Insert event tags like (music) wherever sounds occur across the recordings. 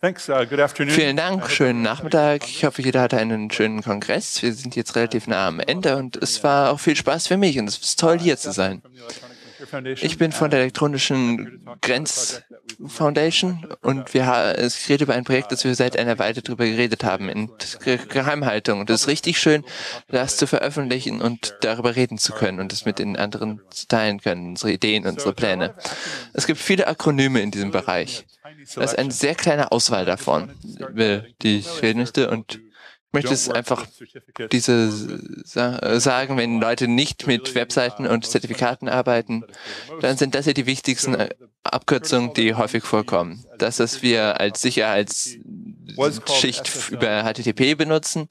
Uh, Vielen Dank, schönen Nachmittag. Ich hoffe, jeder hatte einen schönen Kongress. Wir sind jetzt relativ nah am Ende und es war auch viel Spaß für mich und es ist toll, hier zu sein. Ich bin von der elektronischen Grenz Foundation und wir, ich rede über ein Projekt, das wir seit einer Weile darüber geredet haben, in Geheimhaltung. Und es ist richtig schön, das zu veröffentlichen und darüber reden zu können und es mit den anderen teilen können, unsere Ideen, unsere Pläne. Es gibt viele Akronyme in diesem Bereich. Das ist eine sehr kleine Auswahl davon, die ich reden möchte und möchte es einfach diese sagen, wenn Leute nicht mit Webseiten und Zertifikaten arbeiten, dann sind das ja die wichtigsten äh, Abkürzungen, die häufig vorkommen. Das, was wir als Sicherheitsschicht über HTTP benutzen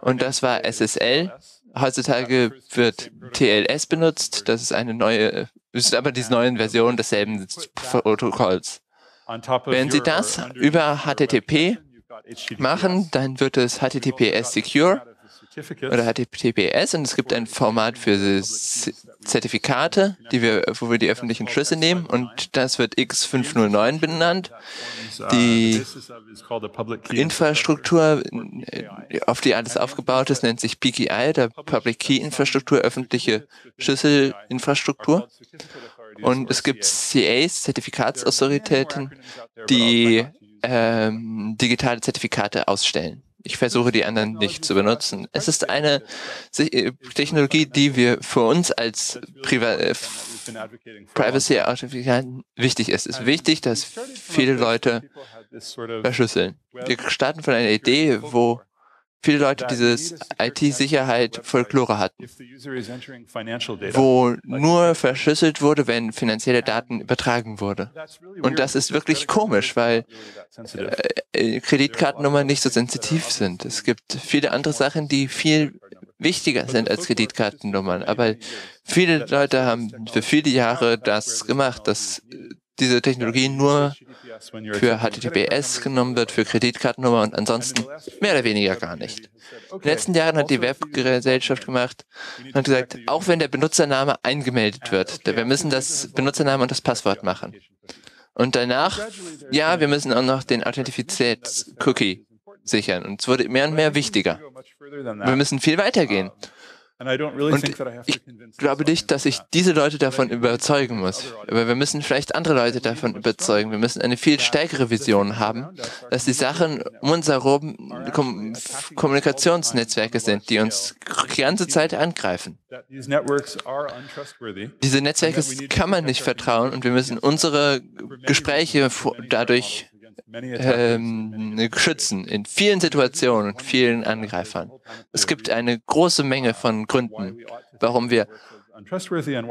und das war SSL. Heutzutage wird TLS benutzt. Das ist eine neue, ist aber die neue Version desselben Protokolls. Wenn Sie das über HTTP machen, dann wird es HTTPS Secure oder HTTPS und es gibt ein Format für Zertifikate, die wir, wo wir die öffentlichen Schlüsse nehmen und das wird X509 benannt. Die Infrastruktur, auf die alles aufgebaut ist, nennt sich PKI, der Public Key Infrastruktur, öffentliche Schlüsselinfrastruktur. Und es gibt CAs, Zertifikatsautoritäten, die ähm, digitale Zertifikate ausstellen. Ich versuche die anderen nicht zu benutzen. Es ist eine äh, Technologie, die wir für uns als Priva äh, Privacy Authentifikanten wichtig ist. Es ist wichtig, dass viele Leute verschlüsseln. Wir starten von einer Idee, wo viele Leute dieses IT-Sicherheit Folklore hatten, wo nur verschlüsselt wurde, wenn finanzielle Daten übertragen wurde. Und das ist wirklich komisch, weil äh, Kreditkartennummern nicht so sensitiv sind. Es gibt viele andere Sachen, die viel wichtiger sind als Kreditkartennummern. Aber viele Leute haben für viele Jahre das gemacht, dass diese Technologie nur für HTTPS genommen wird, für Kreditkartennummer und ansonsten mehr oder weniger gar nicht. In den letzten Jahren hat die Webgesellschaft gemacht und hat gesagt, auch wenn der Benutzername eingemeldet wird, wir müssen das Benutzername und das Passwort machen. Und danach, ja, wir müssen auch noch den Authentifizitäts-Cookie sichern. Und es wurde mehr und mehr wichtiger. Wir müssen viel weitergehen. Und ich glaube nicht, dass ich diese Leute davon überzeugen muss. Aber wir müssen vielleicht andere Leute davon überzeugen. Wir müssen eine viel stärkere Vision haben, dass die Sachen um uns herum Kom Kommunikationsnetzwerke sind, die uns die ganze Zeit angreifen. Diese Netzwerke kann man nicht vertrauen und wir müssen unsere Gespräche dadurch ähm, schützen in vielen Situationen und vielen Angreifern. Es gibt eine große Menge von Gründen, warum wir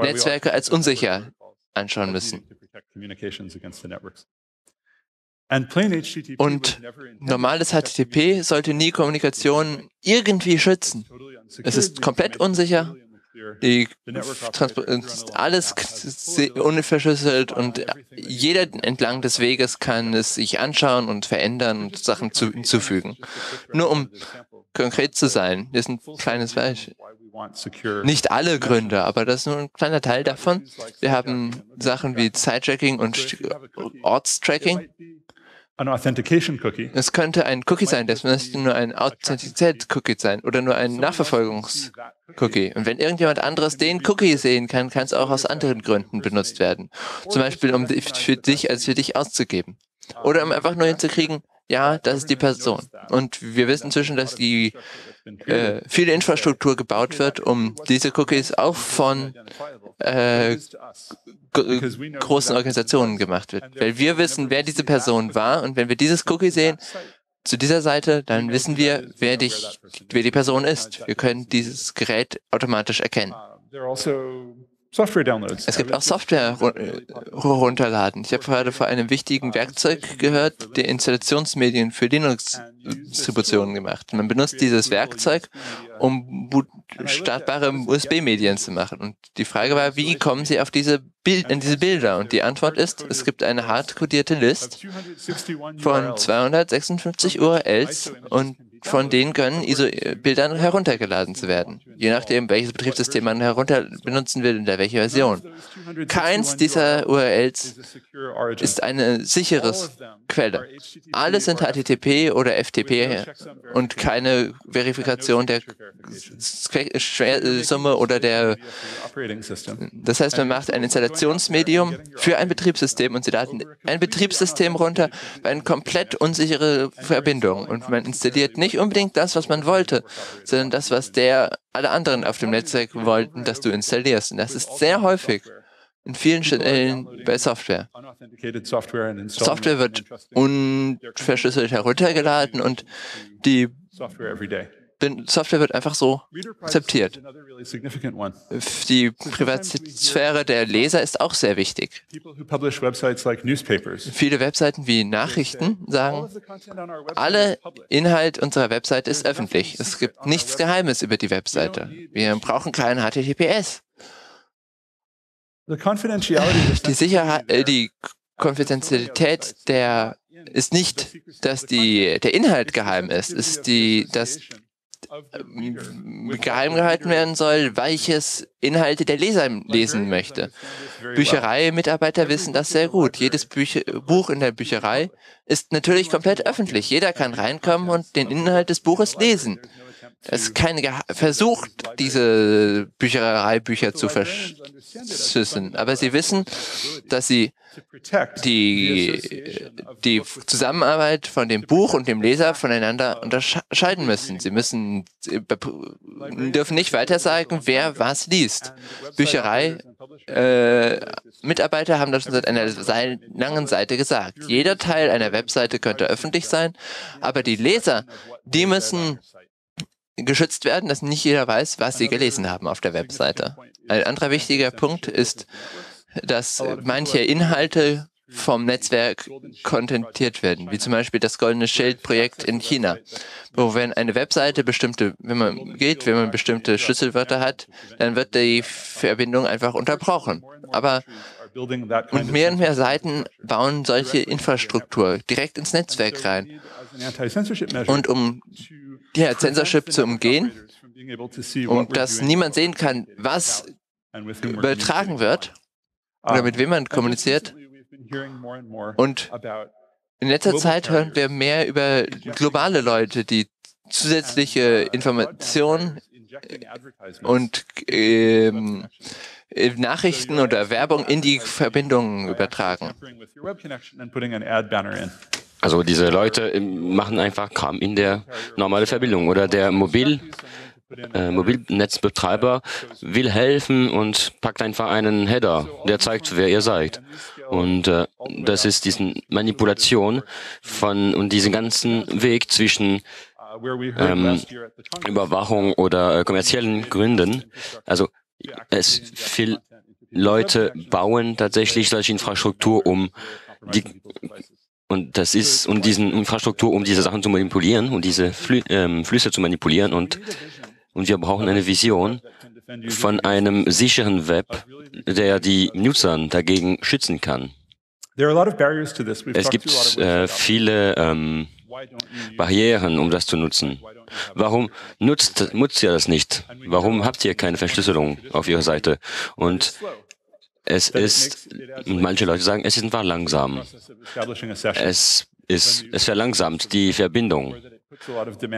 Netzwerke als unsicher anschauen müssen. Und normales HTTP sollte nie Kommunikation irgendwie schützen. Es ist komplett unsicher die ist alles unverschlüsselt und jeder entlang des Weges kann es sich anschauen und verändern und Sachen zu, hinzufügen. Nur um konkret zu sein, das ist ein kleines Beispiel. Nicht alle Gründe, aber das ist nur ein kleiner Teil davon. Wir haben Sachen wie Side-Tracking und Ortstracking. Es könnte ein Cookie sein, das müsste nur ein Authentizitäts-Cookie sein oder nur ein Nachverfolgungs-Cookie. Und wenn irgendjemand anderes den Cookie sehen kann, kann es auch aus anderen Gründen benutzt werden. Zum Beispiel, um für dich als für dich auszugeben. Oder um einfach nur hinzukriegen, ja, das ist die Person. Und wir wissen inzwischen, dass die äh, viele Infrastruktur gebaut wird, um diese Cookies auch von äh, großen Organisationen gemacht wird. Weil wir wissen, wer diese Person war und wenn wir dieses Cookie sehen, zu dieser Seite, dann wissen wir, wer, dich, wer die Person ist. Wir können dieses Gerät automatisch erkennen. Es gibt auch Software runterladen. Ich habe gerade vor einem wichtigen Werkzeug gehört, die Installationsmedien für Linux-Distributionen gemacht. Man benutzt dieses Werkzeug, um startbare USB-Medien zu machen. Und die Frage war, wie kommen Sie auf diese, Bild in diese Bilder? Und die Antwort ist, es gibt eine hardcodierte List von 256 URLs und von denen können ISO-Bildern heruntergeladen zu werden. Je nachdem, welches Betriebssystem man herunter benutzen will und der welche Version. Keins dieser URLs ist eine sichere Quelle. Alle sind HTTP oder FTP und keine Verifikation der Summe oder der. Das heißt, man macht ein Installationsmedium für ein Betriebssystem und sie laden ein Betriebssystem runter bei einer komplett unsichere Verbindung und man installiert nicht unbedingt das, was man wollte, sondern das, was der alle anderen auf dem Netzwerk wollten, dass du installierst. Und das ist sehr häufig in vielen Stellen bei Software. Software wird unverschlüsselt heruntergeladen und die Software wird einfach so akzeptiert. Die Privatsphäre der Leser ist auch sehr wichtig. Viele Webseiten wie Nachrichten sagen, alle Inhalt unserer Webseite ist öffentlich. Es gibt nichts Geheimes über die Webseite. Wir brauchen kein HTTPS. (laughs) Die Sicherheit, äh, die Konfidentialität der ist nicht, dass die, der Inhalt geheim ist, ist die, dass geheim gehalten werden soll, welches Inhalte der Leser lesen möchte. Bücherei-Mitarbeiter wissen das sehr gut. Jedes Bücher Buch in der Bücherei ist natürlich komplett öffentlich. Jeder kann reinkommen und den Inhalt des Buches lesen. Es ist kein Ge Versuch, diese Büchereibücher zu verschüssen. Aber sie wissen, dass sie die, die Zusammenarbeit von dem Buch und dem Leser voneinander unterscheiden müssen. Sie müssen, dürfen nicht weiter sagen, wer was liest. Bücherei, äh, haben das schon seit einer langen Seite gesagt. Jeder Teil einer Webseite könnte öffentlich sein, aber die Leser, die müssen geschützt werden, dass nicht jeder weiß, was sie gelesen haben auf der Webseite. Ein anderer wichtiger Punkt ist, dass manche Inhalte vom Netzwerk kontentiert werden, wie zum Beispiel das Goldene Schild-Projekt in China, wo wenn eine Webseite bestimmte, wenn man geht, wenn man bestimmte Schlüsselwörter hat, dann wird die Verbindung einfach unterbrochen. Aber und mehr und mehr Seiten bauen solche Infrastruktur direkt ins Netzwerk rein. Und um ja, Censorship zu umgehen, um dass niemand sehen kann, was übertragen wird oder mit wem man kommuniziert. Und in letzter Zeit hören wir mehr über globale Leute, die zusätzliche Informationen und ähm, Nachrichten oder Werbung in die Verbindungen übertragen. Also diese Leute ähm, machen einfach Kram in der normalen Verbindung oder der Mobil, äh, Mobilnetzbetreiber will helfen und packt einfach einen Header, der zeigt, wer ihr seid. Und äh, das ist diese Manipulation von und diesen ganzen Weg zwischen ähm, Überwachung oder äh, kommerziellen Gründen. Also es viel Leute bauen tatsächlich solche Infrastruktur, um die und das ist, um diesen Infrastruktur, um diese Sachen zu manipulieren und diese Flü ähm, Flüsse zu manipulieren und, und wir brauchen eine Vision von einem sicheren Web, der die Nutzer dagegen schützen kann. Es gibt äh, viele ähm, Barrieren, um das zu nutzen. Warum nutzt, nutzt ihr das nicht? Warum habt ihr keine Verschlüsselung auf ihrer Seite? Und es ist, manche Leute sagen, es ist einfach langsam. Es ist, es verlangsamt die Verbindung.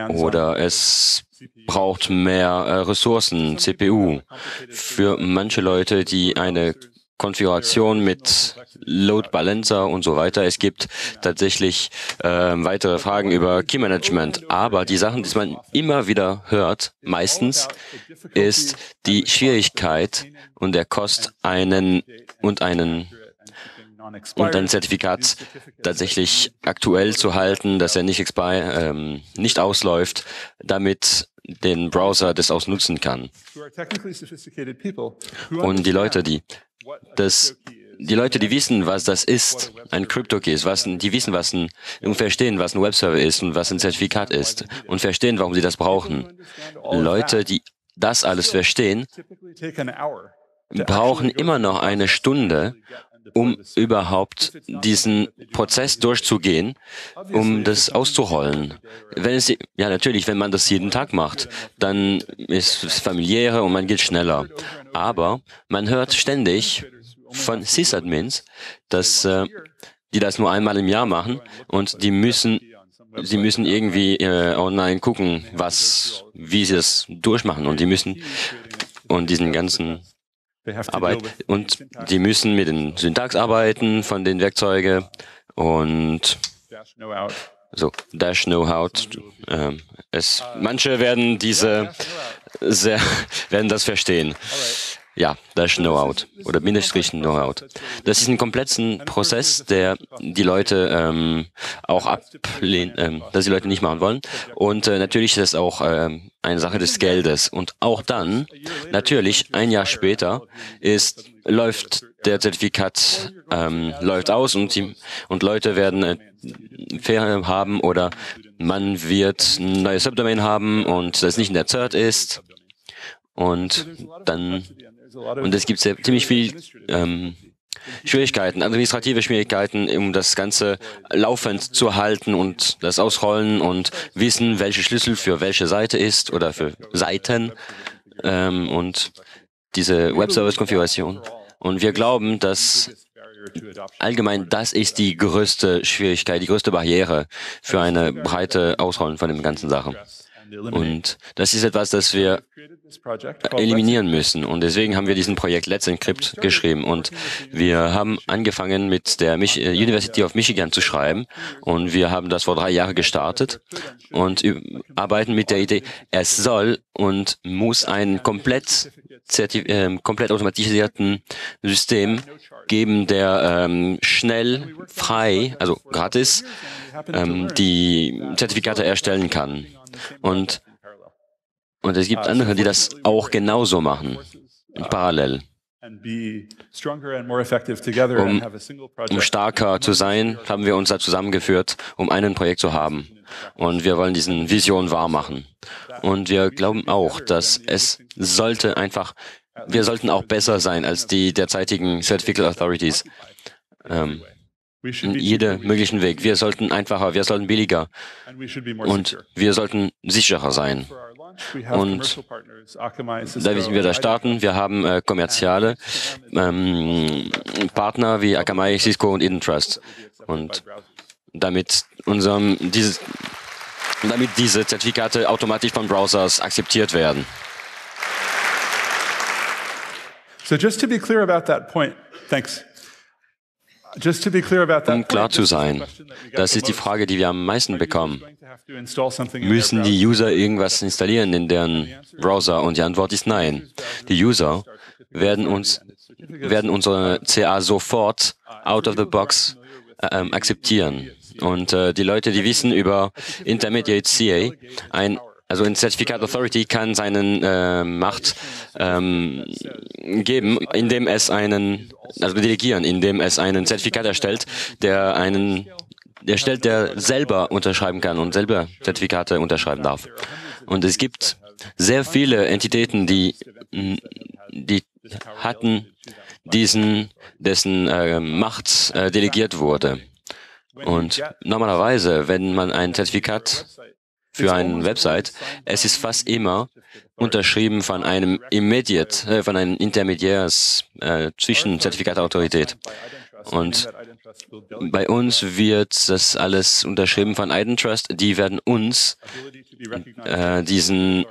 Oder es braucht mehr äh, Ressourcen, CPU. Für manche Leute, die eine Konfiguration mit Load Balancer und so weiter. Es gibt tatsächlich äh, weitere Fragen über Key Management. Aber die Sachen, die man immer wieder hört, meistens, ist die Schwierigkeit und der Kost einen und einen und ein Zertifikat tatsächlich aktuell zu halten, dass er nicht expire, ähm, nicht ausläuft, damit den Browser das ausnutzen kann. Und die Leute, die dass die Leute, die wissen, was das ist, ein Crypto-Key ist, was, die wissen, was ein, und verstehen, was ein Webserver ist und was ein Zertifikat ist und verstehen, warum sie das brauchen. Leute, die das alles verstehen, brauchen immer noch eine Stunde, um überhaupt diesen Prozess durchzugehen, um das auszurollen. Wenn es, ja natürlich, wenn man das jeden Tag macht, dann ist es familiärer und man geht schneller. Aber man hört ständig von Sysadmins, dass äh, die das nur einmal im Jahr machen und die müssen sie müssen irgendwie äh, online gucken, was, wie sie das durchmachen und die müssen und diesen ganzen Arbeit und die müssen mit den Syntax arbeiten von den Werkzeugen und so Dash Know-how. Ähm, es, manche werden diese sehr (laughs) werden das verstehen. Ja, das ist Know-out oder Bindestrich Know-out. Das ist ein kompletter Prozess, der die Leute ähm, auch ablehnen, ähm, dass die Leute nicht machen wollen. Und äh, natürlich ist das auch ähm, eine Sache des Geldes. Und auch dann, natürlich, ein Jahr später, ist läuft der Zertifikat ähm, läuft aus und die und Leute werden äh, fair haben oder man wird ein neues Subdomain haben und das nicht in der Cert ist und dann und es gibt sehr, ziemlich viel ähm, Schwierigkeiten, administrative Schwierigkeiten, um das Ganze laufend zu halten und das ausrollen und wissen, welche Schlüssel für welche Seite ist oder für Seiten ähm, und diese Web-Service-Konfiguration. Und wir glauben, dass allgemein das ist die größte Schwierigkeit, die größte Barriere für eine breite Ausrollen von dem ganzen Sache. Und das ist etwas, das wir eliminieren müssen. Und deswegen haben wir diesen Projekt Let's Encrypt geschrieben. Und wir haben angefangen mit der Mich äh, University of Michigan zu schreiben. Und wir haben das vor drei Jahren gestartet und arbeiten mit der Idee, es soll und muss ein komplett, äh, komplett automatisierten System geben, der ähm, schnell, frei, also gratis, ähm, die Zertifikate erstellen kann. Und, und es gibt andere, die das auch genauso machen, parallel. Um, um starker zu sein, haben wir uns da zusammengeführt, um ein Projekt zu haben. Und wir wollen diesen Vision wahr machen. Und wir glauben auch, dass es sollte einfach, wir sollten auch besser sein als die derzeitigen Certificate Authorities. Ähm, jeder möglichen Weg. Wir sollten einfacher, wir sollten billiger und wir sollten sicherer sein. Und da wissen wir da starten. Wir haben äh, kommerzielle ähm, Partner wie Akamai, Cisco und Eden Trust. Und damit unserem, dieses, damit diese Zertifikate automatisch von Browsers akzeptiert werden. So just to be clear about that point, thanks. Um klar zu sein, das ist die Frage, die wir am meisten bekommen. Müssen die User irgendwas installieren in deren Browser? Und die Antwort ist nein. Die User werden uns werden unsere CA sofort out of the box äh, akzeptieren. Und äh, die Leute, die wissen über Intermediate CA, ein also ein Certificate Authority kann seinen äh, Macht ähm, geben, indem es einen, also delegieren, indem es einen Zertifikat erstellt, der einen erstellt, der selber unterschreiben kann und selber Zertifikate unterschreiben darf. Und es gibt sehr viele Entitäten, die, die hatten diesen, dessen äh, Macht äh, delegiert wurde. Und normalerweise, wenn man ein Zertifikat für eine Website, es ist fast immer unterschrieben von einem Immediate, äh, von einem Intermediärs äh, zwischen Zertifikatautorität. Und bei uns wird das alles unterschrieben von Identrust. Die werden uns äh, diesen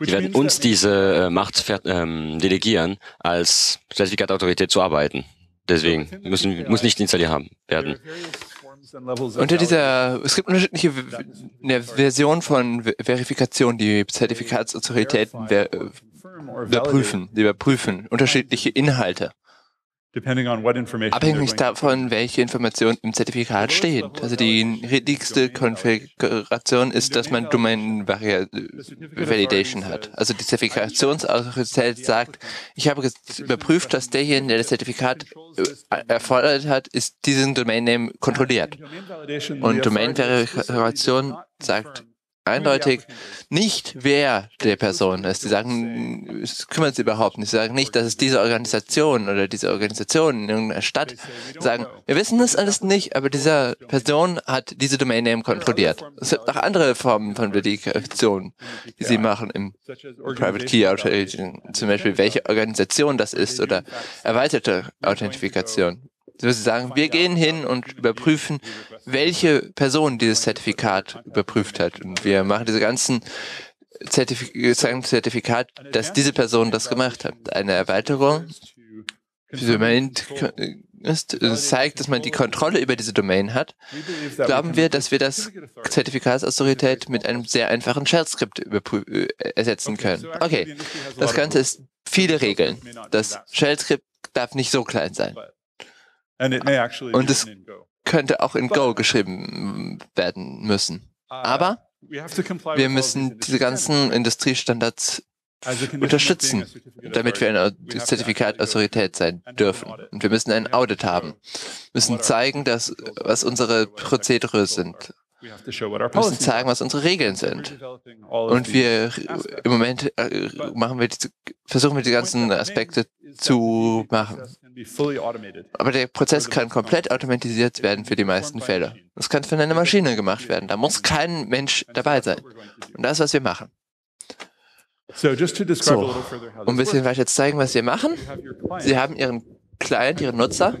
die werden uns diese äh, Macht ähm, delegieren, als Zertifikatautorität zu arbeiten. Deswegen müssen, muss nicht installiert haben werden. Unter dieser, es gibt unterschiedliche Versionen von Verifikation, die Zertifikatsautoritäten überprüfen, die überprüfen unterschiedliche Inhalte. Abhängig davon, welche Informationen im Zertifikat stehen. Also die richtigste Konfiguration ist, dass man Domain Validation hat. Also die Zertifikationsautorität sagt, ich habe überprüft, dass derjenige, der das Zertifikat äh, erfordert hat, ist diesen Domain Name kontrolliert. Und Domain Verifikation sagt, eindeutig nicht, wer der Person ist. Die sagen, es kümmert sie überhaupt nicht. Sie sagen nicht, dass es diese Organisation oder diese Organisation in irgendeiner Stadt sagen, wir wissen das alles nicht, aber diese Person hat diese Domain Name kontrolliert. Es gibt auch andere Formen von Verifikation, die sie machen im Private Key Authentication. Zum Beispiel, welche Organisation das ist oder erweiterte Authentifikation. Sie sagen, wir gehen hin und überprüfen, welche Person dieses Zertifikat überprüft hat. Und wir machen diese ganzen Zertif Zertifikat, dass diese Person das gemacht hat. Eine Erweiterung ist, zeigt, dass man die Kontrolle über diese Domain hat, glauben wir, dass wir das Zertifikatsautorität mit einem sehr einfachen Shell-Skript äh, ersetzen können. Okay, das Ganze ist viele Regeln. Das Shell-Skript darf nicht so klein sein. Und es könnte auch in Go geschrieben werden müssen. Uh, Aber wir müssen diese ganzen Industriestandards unterstützen, damit wir eine Zertifikatautorität sein dürfen. Und wir müssen ein Audit haben, müssen zeigen, dass, was unsere Prozedere sind. Wir müssen zeigen, was unsere Regeln sind. Und wir im Moment äh, machen wir die, versuchen wir die ganzen Aspekte zu machen. Aber der Prozess kann komplett automatisiert werden für die meisten Fälle. Das kann von einer Maschine gemacht werden. Da muss kein Mensch dabei sein. Und das ist, was wir machen. So, um ein bisschen weiter zu zeigen, was wir machen. Sie haben Ihren Client, Ihren Nutzer.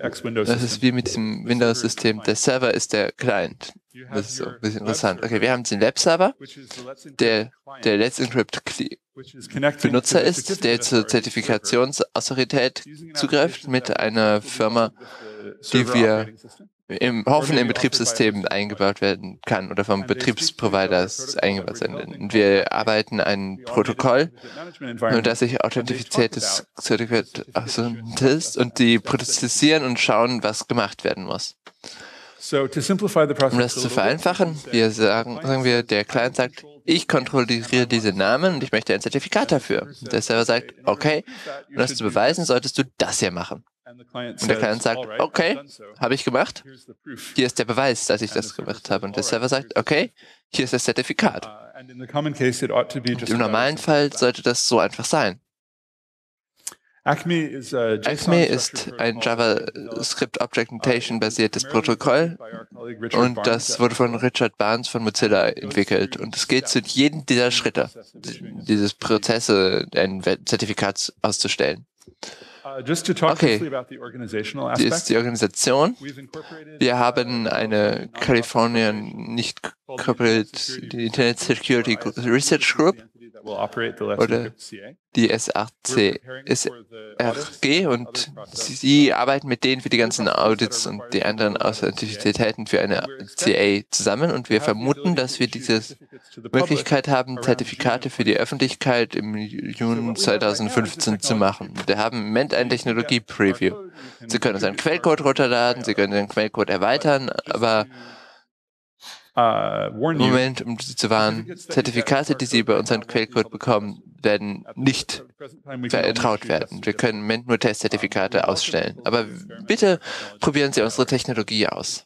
Das ist wie mit diesem Windows-System. Der Server ist der Client. Das ist so ein bisschen interessant. Okay, wir haben den Webserver, der der Let's Encrypt Benutzer ist, der zur Zertifikationsautorität zugreift mit einer Firma, die wir im Hoffen im Betriebssystem eingebaut werden kann oder vom Betriebsproviders eingebaut sein. Und wir arbeiten ein Protokoll, nur dass sich authentifiziertes Zertifikat und die prozessieren und schauen, was gemacht werden muss. Um das zu vereinfachen, wir sagen, sagen wir, der Client sagt, ich kontrolliere diese Namen und ich möchte ein Zertifikat dafür. Der Server sagt, okay, um das zu beweisen, solltest du das hier machen. Und der Client sagt, okay, habe ich gemacht. Hier ist der Beweis, dass ich das gemacht habe. Und der Server sagt, okay, hier ist das Zertifikat. Uh, und Im normalen Fall sollte das so einfach sein. Acme ist ein JavaScript Object Notation basiertes Protokoll und das wurde von Richard Barnes von Mozilla entwickelt und es geht zu jedem dieser Schritte, dieses Prozesse, ein Zertifikat auszustellen. Okay, die ist die Organisation. Wir haben eine Californian nicht corporate Internet Security Research Group oder die SRC, SRG und sie arbeiten mit denen für die ganzen Audits und die anderen Authentizitäten für eine CA zusammen und wir vermuten, dass wir diese Möglichkeit haben, Zertifikate für die Öffentlichkeit im Juni 2015 zu machen. Wir haben im Moment ein Technologie-Preview. Sie können seinen Quellcode runterladen, Sie können den Quellcode erweitern, aber Moment, um Sie zu warnen, Zertifikate, die Sie bei unserem Quellcode bekommen, werden nicht vertraut werden. Wir können im Moment nur Testzertifikate ausstellen. Aber bitte probieren Sie unsere Technologie aus.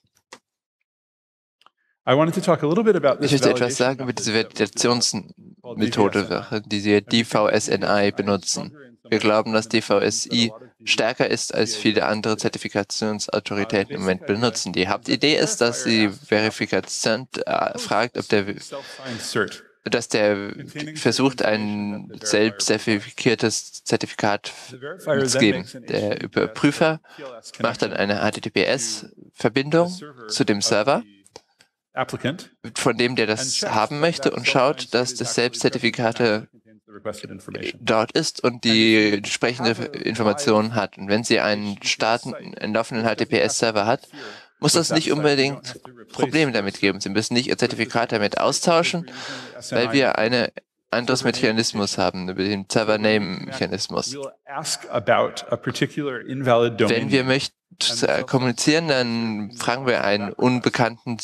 Ich möchte etwas sagen über diese Validationsmethode, die Sie DVSNI benutzen. Wir glauben, dass DVSI stärker ist, als viele andere Zertifikationsautoritäten im Moment benutzen. Die Hauptidee ist, dass die Verifikation äh, fragt, ob der dass der versucht, ein selbst zertifiziertes Zertifikat zu geben. Der Überprüfer macht dann eine HTTPS-Verbindung zu dem Server von dem, der das haben möchte und schaut, dass das Selbstzertifikate dort ist und die entsprechende Informationen hat. Und wenn sie einen starten, einen laufenden HTTPS-Server hat, muss das nicht unbedingt Probleme damit geben. Sie müssen nicht Ihr Zertifikat damit austauschen, weil wir einen anderes Mechanismus haben, über den Server-Name-Mechanismus. Wenn wir möchten, kommunizieren, dann fragen wir einen unbekannten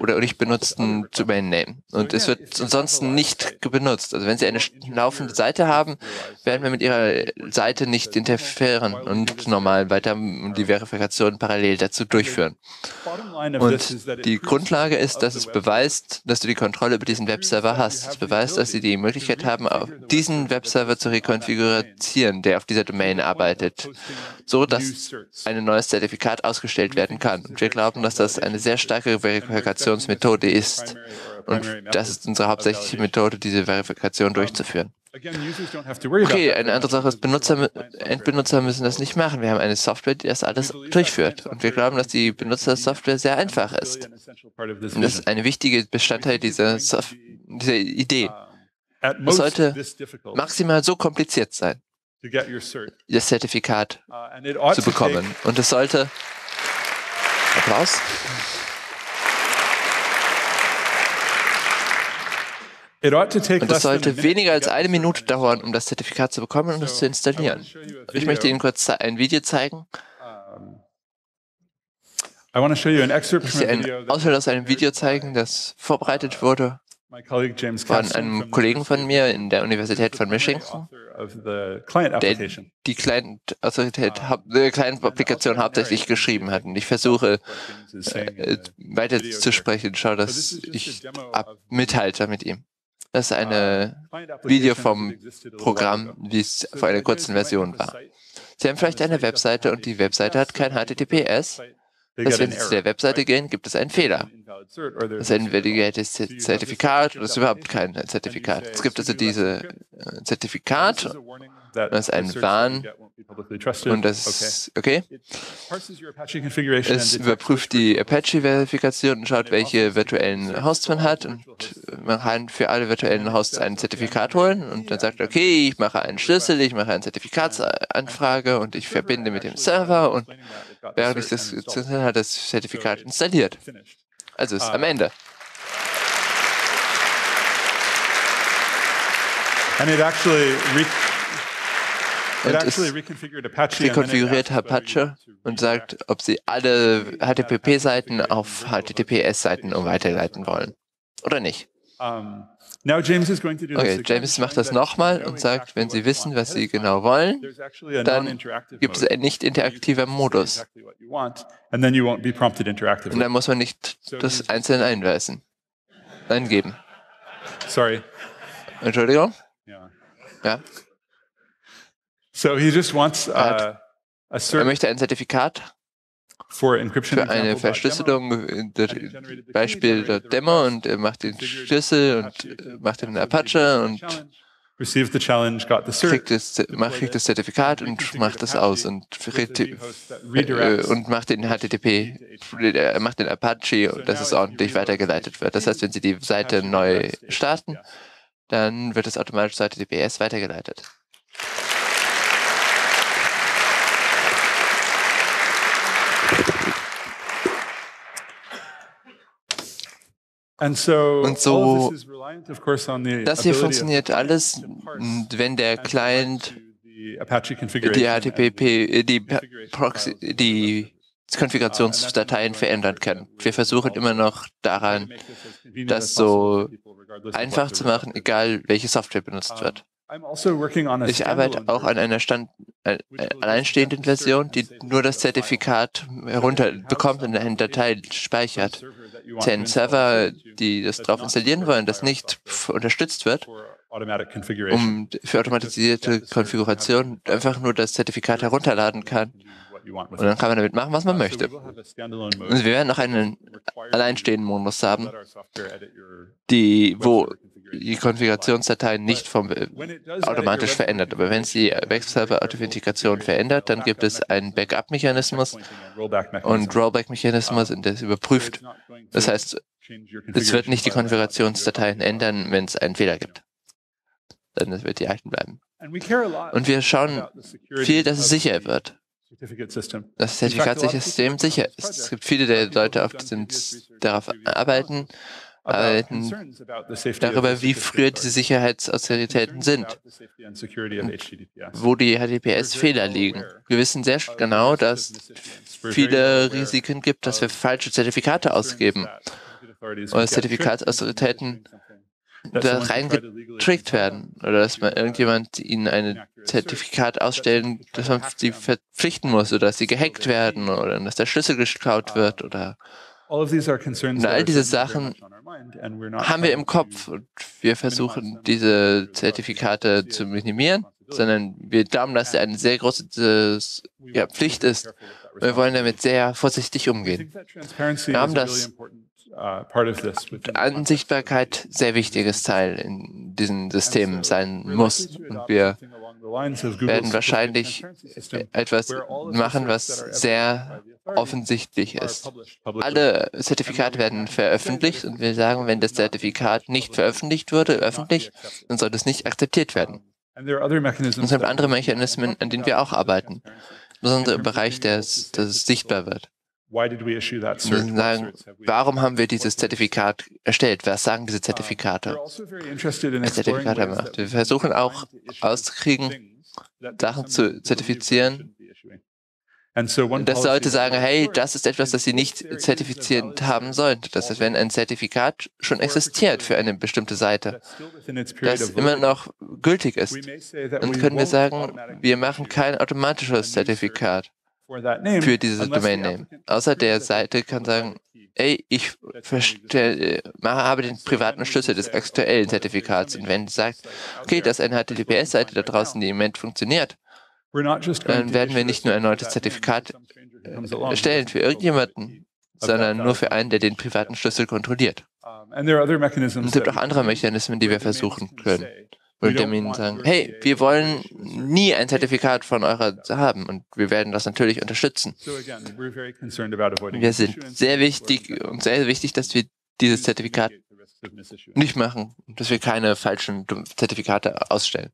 oder nicht benutzten Domain Name. Und es wird ansonsten nicht benutzt. Also wenn Sie eine laufende Seite haben, werden wir mit Ihrer Seite nicht interferieren und normal weiter die Verifikation parallel dazu durchführen. Und die Grundlage ist, dass es beweist, dass du die Kontrolle über diesen Webserver hast. Es beweist, dass Sie die Möglichkeit haben, diesen Webserver zu rekonfigurieren, der auf dieser Domain arbeitet, so dass ein neues Zertifikat ausgestellt werden kann. Und wir glauben, dass das eine sehr starke Verifikationsmethode ist. Und das ist unsere hauptsächliche Methode, diese Verifikation durchzuführen. Okay, eine andere Sache ist, Benutzer, Endbenutzer müssen das nicht machen. Wir haben eine Software, die das alles durchführt. Und wir glauben, dass die Benutzersoftware sehr einfach ist. Und das ist ein wichtiger Bestandteil dieser, Sof dieser Idee. Es sollte maximal so kompliziert sein, das Zertifikat uh, zu bekommen. Und es sollte Applaus. Und es sollte weniger als eine Minute dauern, um das Zertifikat zu bekommen und es zu installieren. Ich möchte Ihnen kurz ein Video zeigen. Ich möchte einen Ausschnitt aus einem Video zeigen, das vorbereitet wurde von einem Kollegen von mir in der Universität von Michigan, der die Client-Applikation hauptsächlich geschrieben hat. Und ich versuche äh, weiter zu sprechen, schau, dass ich ab mithalte mit ihm. Das ist ein Video vom Programm, wie es vor einer kurzen Version war. Sie haben vielleicht eine Webseite und die Webseite hat kein HTTPS dass wenn Sie zu der Webseite gehen, gibt es einen Fehler. Das ist ein invalidiertes Zertifikat oder es ist überhaupt kein Zertifikat. Es gibt also dieses äh, Zertifikat, das ist ein Warn und das okay. Es überprüft die Apache-Verifikation und schaut, welche virtuellen Hosts man hat und man kann für alle virtuellen Hosts ein Zertifikat holen und dann sagt, okay, ich mache einen Schlüssel, ich mache eine Zertifikatsanfrage und ich verbinde mit dem Server und während ich das hat das Zertifikat installiert. Also ist am Ende. And it actually und es rekonfiguriert Apache und sagt, ob sie alle HTTP-Seiten auf HTTPS-Seiten weiterleiten wollen oder nicht. Okay, James macht das nochmal und sagt, wenn Sie wissen, was Sie genau wollen, dann gibt es einen nicht interaktiven Modus. Und dann muss man nicht das einzeln einweisen, eingeben. Sorry. Entschuldigung? Ja. So he just wants, uh, a er möchte ein Zertifikat für eine Verschlüsselung, Beispiel der Demo und er macht den Schlüssel und macht den Apache und kriegt das, macht, kriegt das Zertifikat und macht das aus und, und macht den HTTP, macht den Apache, dass es ordentlich weitergeleitet wird. Das heißt, wenn Sie die Seite neu starten, dann wird es automatisch zu HTTPS weitergeleitet. Und so, das hier funktioniert alles, wenn der Client die HTTP, die, Proxy, die Konfigurationsdateien verändern kann. Wir versuchen immer noch daran, das so einfach zu machen, egal welche Software benutzt wird. Also ich arbeite auch an einer Stand, äh, alleinstehenden Version, die nur das Zertifikat herunterbekommt und in einer Datei speichert. Zehn Server, die das drauf installieren wollen, das nicht unterstützt wird, um für automatisierte Konfiguration einfach nur das Zertifikat herunterladen kann. Und dann kann man damit machen, was man möchte. Und wir werden noch einen alleinstehenden Modus haben, die, wo die Konfigurationsdateien nicht vom, äh, automatisch verändert. Aber wenn es die Webserver-Authentifikation verändert, dann gibt es einen Backup-Mechanismus und Rollback-Mechanismus, und das überprüft. Das heißt, es wird nicht die Konfigurationsdateien ändern, wenn es einen Fehler gibt. Dann wird die alten bleiben. Und wir schauen viel, dass es sicher wird. Das Zertifikatsystem sicher ist. Es gibt viele der Leute, die darauf arbeiten darüber, wie früher diese Sicherheitsausteritäten sind, wo die HTTPS-Fehler liegen. Wir wissen sehr genau, dass es viele Risiken gibt, dass wir falsche Zertifikate ausgeben oder Zertifikatsautoritäten da reingetrickt werden oder dass man irgendjemand ihnen ein Zertifikat ausstellen, dass man sie verpflichten muss oder dass sie gehackt werden oder dass der Schlüssel geklaut wird oder und all diese Sachen haben wir im Kopf und wir versuchen diese Zertifikate zu minimieren, sondern wir glauben, dass eine sehr große ja, Pflicht ist. Wir wollen damit sehr vorsichtig umgehen. Wir haben das Ansichtbarkeit sehr wichtiges Teil in diesen Systemen sein muss. Und wir werden wahrscheinlich etwas machen, was sehr offensichtlich ist. Alle Zertifikate werden veröffentlicht und wir sagen, wenn das Zertifikat nicht veröffentlicht wurde, öffentlich, dann soll es nicht akzeptiert werden. Und es gibt andere Mechanismen, an denen wir auch arbeiten, insbesondere im Bereich, dass es sichtbar wird. Sagen, warum haben wir dieses Zertifikat erstellt? Was sagen diese Zertifikate? Also Zertifikate macht. Wir versuchen auch auszukriegen, Sachen zu zertifizieren. dass Leute sagen, hey, das ist etwas, das sie nicht zertifiziert haben sollten. Das ist, wenn ein Zertifikat schon existiert für eine bestimmte Seite, das immer noch gültig ist. Dann können wir sagen, wir machen kein automatisches Zertifikat für diese Domain Name. Außer der Seite kann sagen, ey, ich verstell, habe den privaten Schlüssel des aktuellen Zertifikats. Und wenn es sagt, okay, das ist eine HTTPS-Seite da draußen, die im Moment funktioniert, dann werden wir nicht nur ein neues Zertifikat erstellen für irgendjemanden, sondern nur für einen, der den privaten Schlüssel kontrolliert. Und es gibt auch andere Mechanismen, die wir versuchen können und dem ihnen sagen, hey, wir wollen nie ein Zertifikat von eurer haben und wir werden das natürlich unterstützen. Wir sind sehr wichtig und sehr wichtig, dass wir dieses Zertifikat nicht machen, dass wir keine falschen Zertifikate ausstellen.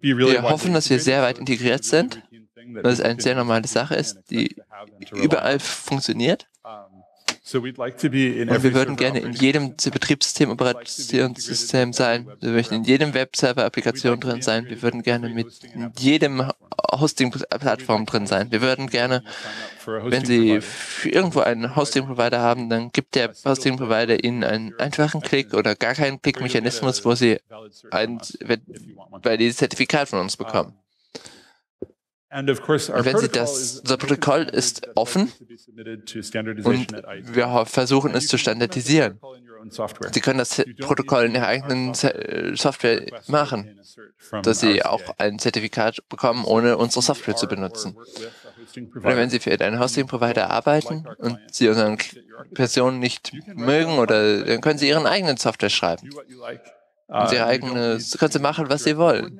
Wir hoffen, dass wir sehr weit integriert sind, dass es eine sehr normale Sache ist, die überall funktioniert und wir würden gerne in jedem Betriebssystem, Operationssystem sein. Wir möchten in jedem Webserver-Applikation drin sein. Wir würden gerne mit jedem Hosting-Plattform drin sein. Wir würden gerne, wenn Sie irgendwo einen Hosting-Provider haben, dann gibt der Hosting-Provider Ihnen einen einfachen Klick oder gar keinen Klick-Mechanismus, wo Sie ein, weil die Zertifikat von uns bekommen. Und wenn Sie das, unser Protokoll ist offen und wir versuchen es zu standardisieren. Sie können das Protokoll in Ihrer eigenen Software. machen, dass Sie auch ein Zertifikat bekommen, ohne unsere Software zu benutzen. Oder wenn Sie für einen Hosting-Provider arbeiten und Sie unsere Version nicht mögen, oder dann können Sie Ihren eigenen Software schreiben. Und ihre eigene, können sie machen, was sie wollen.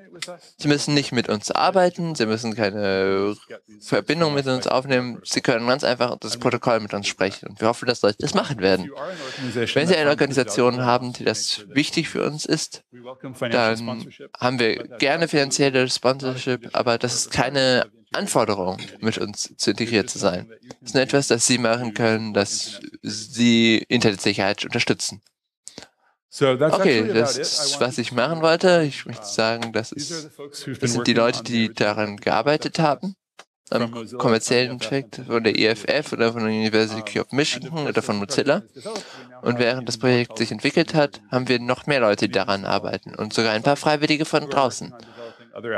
Sie müssen nicht mit uns arbeiten, sie müssen keine Verbindung mit uns aufnehmen, sie können ganz einfach das Protokoll mit uns sprechen. Und wir hoffen, dass Leute das machen werden. Wenn Sie eine Organisation haben, die das wichtig für uns ist, dann haben wir gerne finanzielle Sponsorship, aber das ist keine Anforderung, mit uns zu integriert zu sein. Das ist nur etwas, das Sie machen können, dass Sie Internetsicherheit unterstützen. Okay, das ist, was ich machen wollte. Ich möchte sagen, das, ist, das sind die Leute, die daran gearbeitet haben, am kommerziellen Projekt von der EFF oder von der University of Michigan oder von Mozilla. Und während das Projekt sich entwickelt hat, haben wir noch mehr Leute, die daran arbeiten und sogar ein paar Freiwillige von draußen,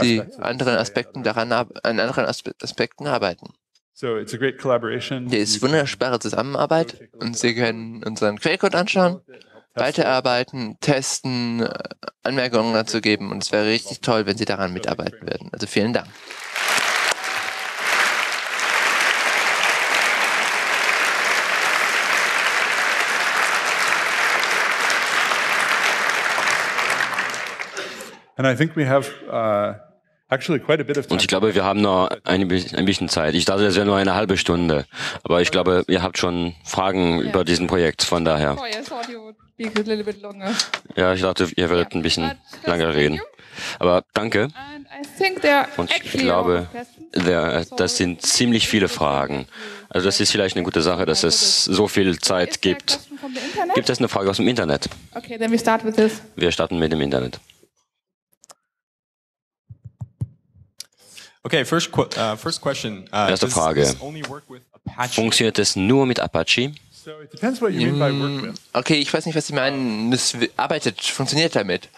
die anderen Aspekten daran, an anderen Aspekten arbeiten. Hier ist wunderbare Zusammenarbeit und Sie können unseren Quellcode anschauen weiterarbeiten, testen, äh, Anmerkungen dazu geben. Und es wäre richtig toll, wenn Sie daran mitarbeiten würden. Also vielen Dank. And I think we have uh, und ich glaube, wir haben noch ein, ein bisschen Zeit. Ich dachte, es wäre nur eine halbe Stunde. Aber ich glaube, ihr habt schon Fragen über diesen Projekt, von daher. Ja, ich dachte, ihr werdet ein bisschen lange reden. Aber danke. Und ich glaube, der, das sind ziemlich viele Fragen. Also das ist vielleicht eine gute Sache, dass es so viel Zeit gibt. Gibt es eine Frage aus dem Internet? Okay, then we start with this. Wir starten mit dem Internet. Okay, first, uh, first question. Uh, Erste Frage. Funktioniert es nur mit Apache? So it depends what you mean by work with. Okay, ich weiß nicht, was Sie meinen. Es arbeitet, funktioniert damit.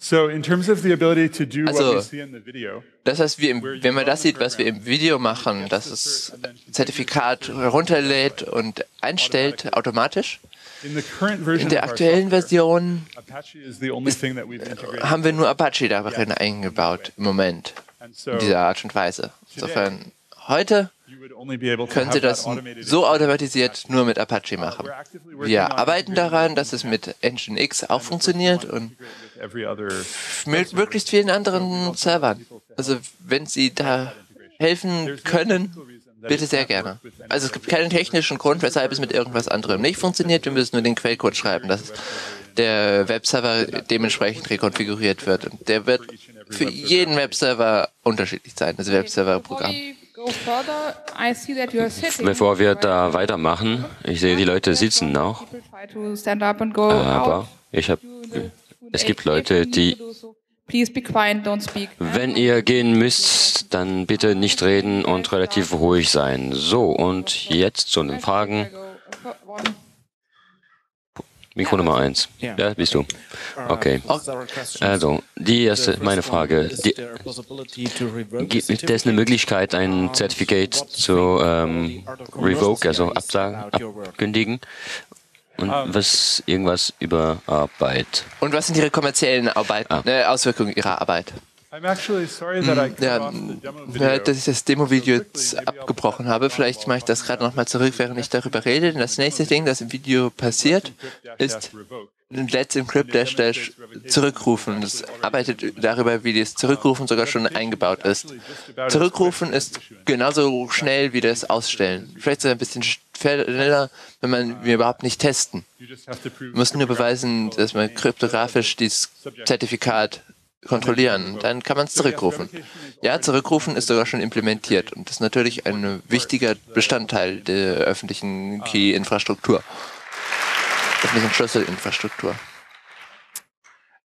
So in terms of the ability to do what Also- we see in the video, Das heißt, wir im, wenn man das sieht, was wir im Video machen, dass es Zertifikat herunterlädt und einstellt automatisch. in the current version In der aktuellen Version Apache is the only thing that we've integrated. haben wir nur Apache darin eingebaut im Moment, in dieser Art und Weise. Insofern, heute können Sie das so automatisiert nur mit Apache machen. Wir arbeiten daran, dass es mit Nginx auch funktioniert und mit möglichst vielen anderen Servern. Also wenn Sie da helfen können, bitte sehr gerne. Also es gibt keinen technischen Grund, weshalb es mit irgendwas anderem nicht funktioniert. Wir müssen nur den Quellcode schreiben, dass der Webserver dementsprechend rekonfiguriert wird. Und der wird für jeden Webserver unterschiedlich sein, das Before Webserverprogramm. Bevor wir da weitermachen, ich sehe, die Leute sitzen noch, go aber ich habe, es gibt Leute, die, wenn ihr gehen müsst, dann bitte nicht reden und relativ ruhig sein. So, und jetzt zu den Fragen. Mikro Nummer eins. Ja, bist du. Okay. Also, die erste, meine Frage. Die, gibt es eine Möglichkeit, ein Zertifikat zu ähm, revoke, also absagen, abkündigen? Und was, irgendwas über Arbeit? Und was sind Ihre kommerziellen Arbeit, Ah. äh, Auswirkungen Ihrer Arbeit? Cut Ja, video. dass ich das Demo-Video jetzt abgebrochen habe. Vielleicht mache ich das gerade nochmal zurück, während ich darüber rede. Denn das nächste Ding, das im Video passiert, ist Let's Encrypt Dash Dash zurückrufen. Das arbeitet darüber, wie das Zurückrufen sogar schon eingebaut ist. Zurückrufen ist genauso schnell wie das Ausstellen. Vielleicht sogar ein bisschen schneller, wenn man wir überhaupt nicht testen. Wir müssen nur beweisen, dass wir kryptografisch dieses Zertifikat kontrollieren. Dann kann man es zurückrufen. Ja, zurückrufen ist sogar schon implementiert und das ist natürlich ein wichtiger Bestandteil der öffentlichen Key-Infrastruktur. Öffentlichen Schlüsselinfrastruktur.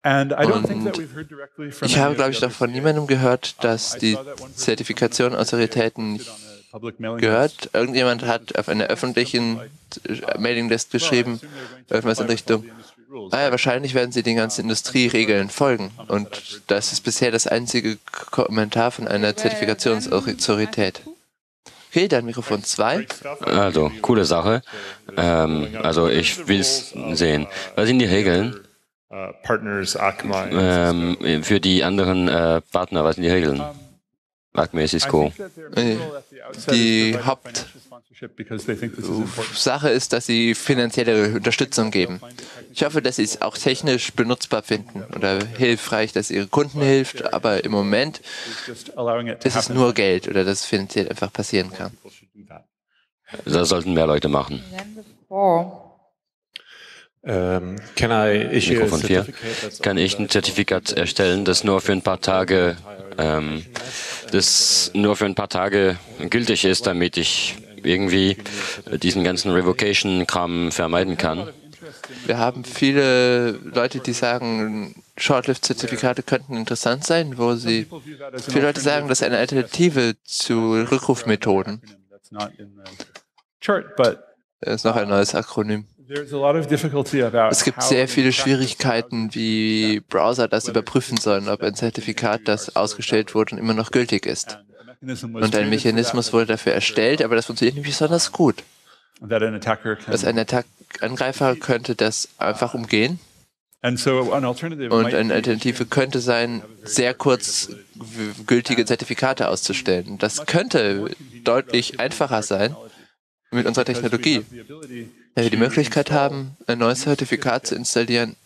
Und Ich habe, glaube ich, noch von niemandem gehört, dass die Zertifikation Autoritäten gehört. Irgendjemand hat auf einer öffentlichen Mailinglist geschrieben, irgendwas in Richtung, ah ja, wahrscheinlich werden sie den ganzen Industrieregeln folgen. Und das ist bisher das einzige Kommentar von einer Zertifikationsautorität. Okay, dann Mikrofon 2. Also, coole Sache. Ähm, also, ich will es sehen. Was sind die Regeln ähm, für die anderen äh, Partner? Was sind die Regeln? Acme, Cisco. Die Sache ist, dass sie finanzielle Unterstützung geben. Ich hoffe, dass sie es auch technisch benutzbar finden oder hilfreich, dass ihre Kunden hilft, aber im Moment ist es nur Geld oder dass es finanziell einfach passieren kann. Das sollten mehr Leute machen. Um, can I issue a Mikrofon 4. certificate that's Kann ich ein Zertifikat erstellen, das nur für ein paar Tage, ähm, das nur für ein paar Tage gültig ist, damit ich irgendwie diesen ganzen Revocation-Kram vermeiden kann? Wir haben viele Leute, die sagen, Shortlift-Zertifikate könnten interessant sein, wo sie viele Leute sagen, das ist eine Alternative zu Rückrufmethoden. Das ist noch ein neues Akronym. Es gibt sehr viele Schwierigkeiten, wie Browser das überprüfen sollen, ob ein Zertifikat, das ausgestellt wurde und immer noch gültig ist. Und ein Mechanismus wurde dafür erstellt, aber das funktioniert nicht besonders gut. Dass ein Attack Angreifer könnte das einfach umgehen. Und eine Alternative könnte sein, sehr kurz gültige Zertifikate auszustellen. Das könnte deutlich einfacher sein mit unserer Technologie. Wenn wir die Möglichkeit haben, ein neues Zertifikat zu installieren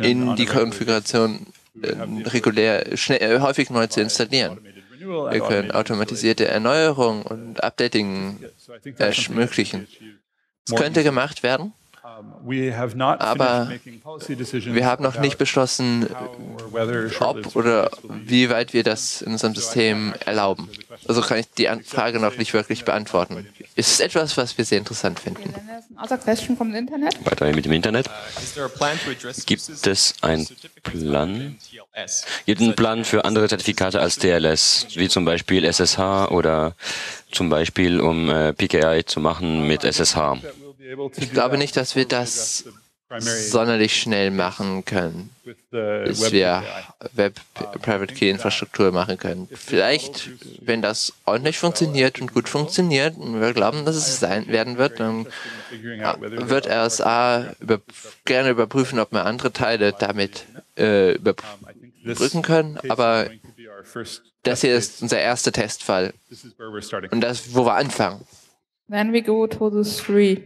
in die Konfiguration äh, regulär, schnell, äh, häufig neu zu installieren. Wir können automatisierte Erneuerung und Updating ermöglichen. Es könnte gemacht werden, Aber wir haben noch nicht beschlossen, ob oder wie weit wir das in unserem System erlauben. Also kann ich die Frage noch nicht wirklich beantworten. Es ist etwas, was wir sehr interessant finden. Weiter mit dem Internet. Gibt es einen Plan? Gibt es einen Plan für andere Zertifikate als TLS, wie zum Beispiel SSH oder zum Beispiel um äh, PKI zu machen mit SSH? Ich glaube nicht, dass wir das sonderlich schnell machen können, bis wir Web Private Key Infrastruktur machen können. Vielleicht, wenn das ordentlich funktioniert und gut funktioniert, und wir glauben, dass es sein werden wird, dann wird RSA über, gerne überprüfen, ob wir andere Teile damit äh, überbrücken können. Aber das hier ist unser erster Testfall. Und das, wo wir anfangen. Then we go to the three.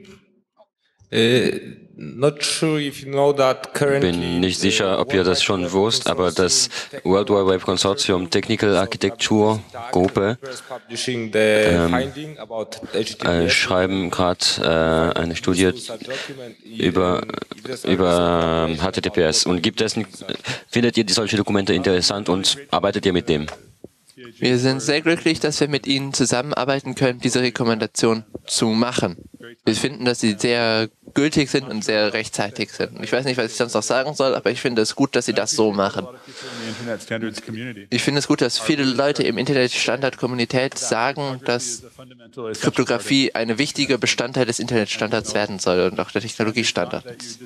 Bin nicht sicher, ob ihr das schon wusst, aber das World Wide Web Consortium Technical Architecture Gruppe ähm, äh, schreiben gerade äh, eine Studie über, über HTTPS. Und gibt es, findet ihr solche Dokumente interessant und arbeitet ihr mit dem? Wir sind sehr glücklich, dass wir mit Ihnen zusammenarbeiten können, diese Rekommendation zu machen. Wir finden, dass sie sehr gültig sind und sehr rechtzeitig sind. Ich weiß nicht, was ich sonst noch sagen soll, aber ich finde es gut, dass sie das so machen. Ich finde es gut, dass viele Leute im Internetstandard-Kommunität sagen, dass Kryptographie ein wichtiger Bestandteil des Internetstandards werden soll und auch der Technologiestandards.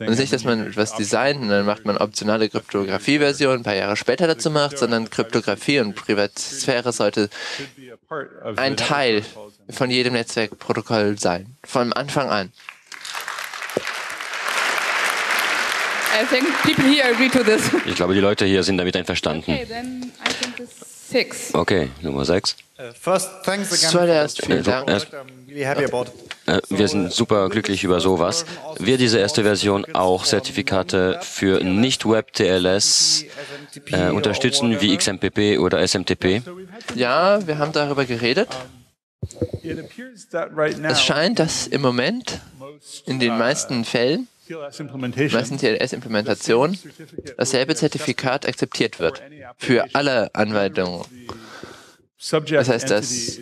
Und nicht, dass man etwas designt und dann macht man optionale Kryptographie-Version ein paar Jahre später dazu macht, sondern Kryptographie und Privatsphäre sollte ein Teil von jedem Netzwerkprotokoll sein, von Anfang an. Ich glaube, die Leute hier sind damit einverstanden. Okay, Nummer 6. Zuallererst vielen Dank. Äh, wir sind super glücklich über sowas. Wird diese erste Version auch Zertifikate für Nicht-Web-TLS äh, unterstützen, wie XMPP oder SMTP? Ja, wir haben darüber geredet. Es scheint, dass im Moment in den meisten Fällen, meisten TLS-Implementationen, dasselbe Zertifikat akzeptiert wird für alle Anwendungen. Das heißt, das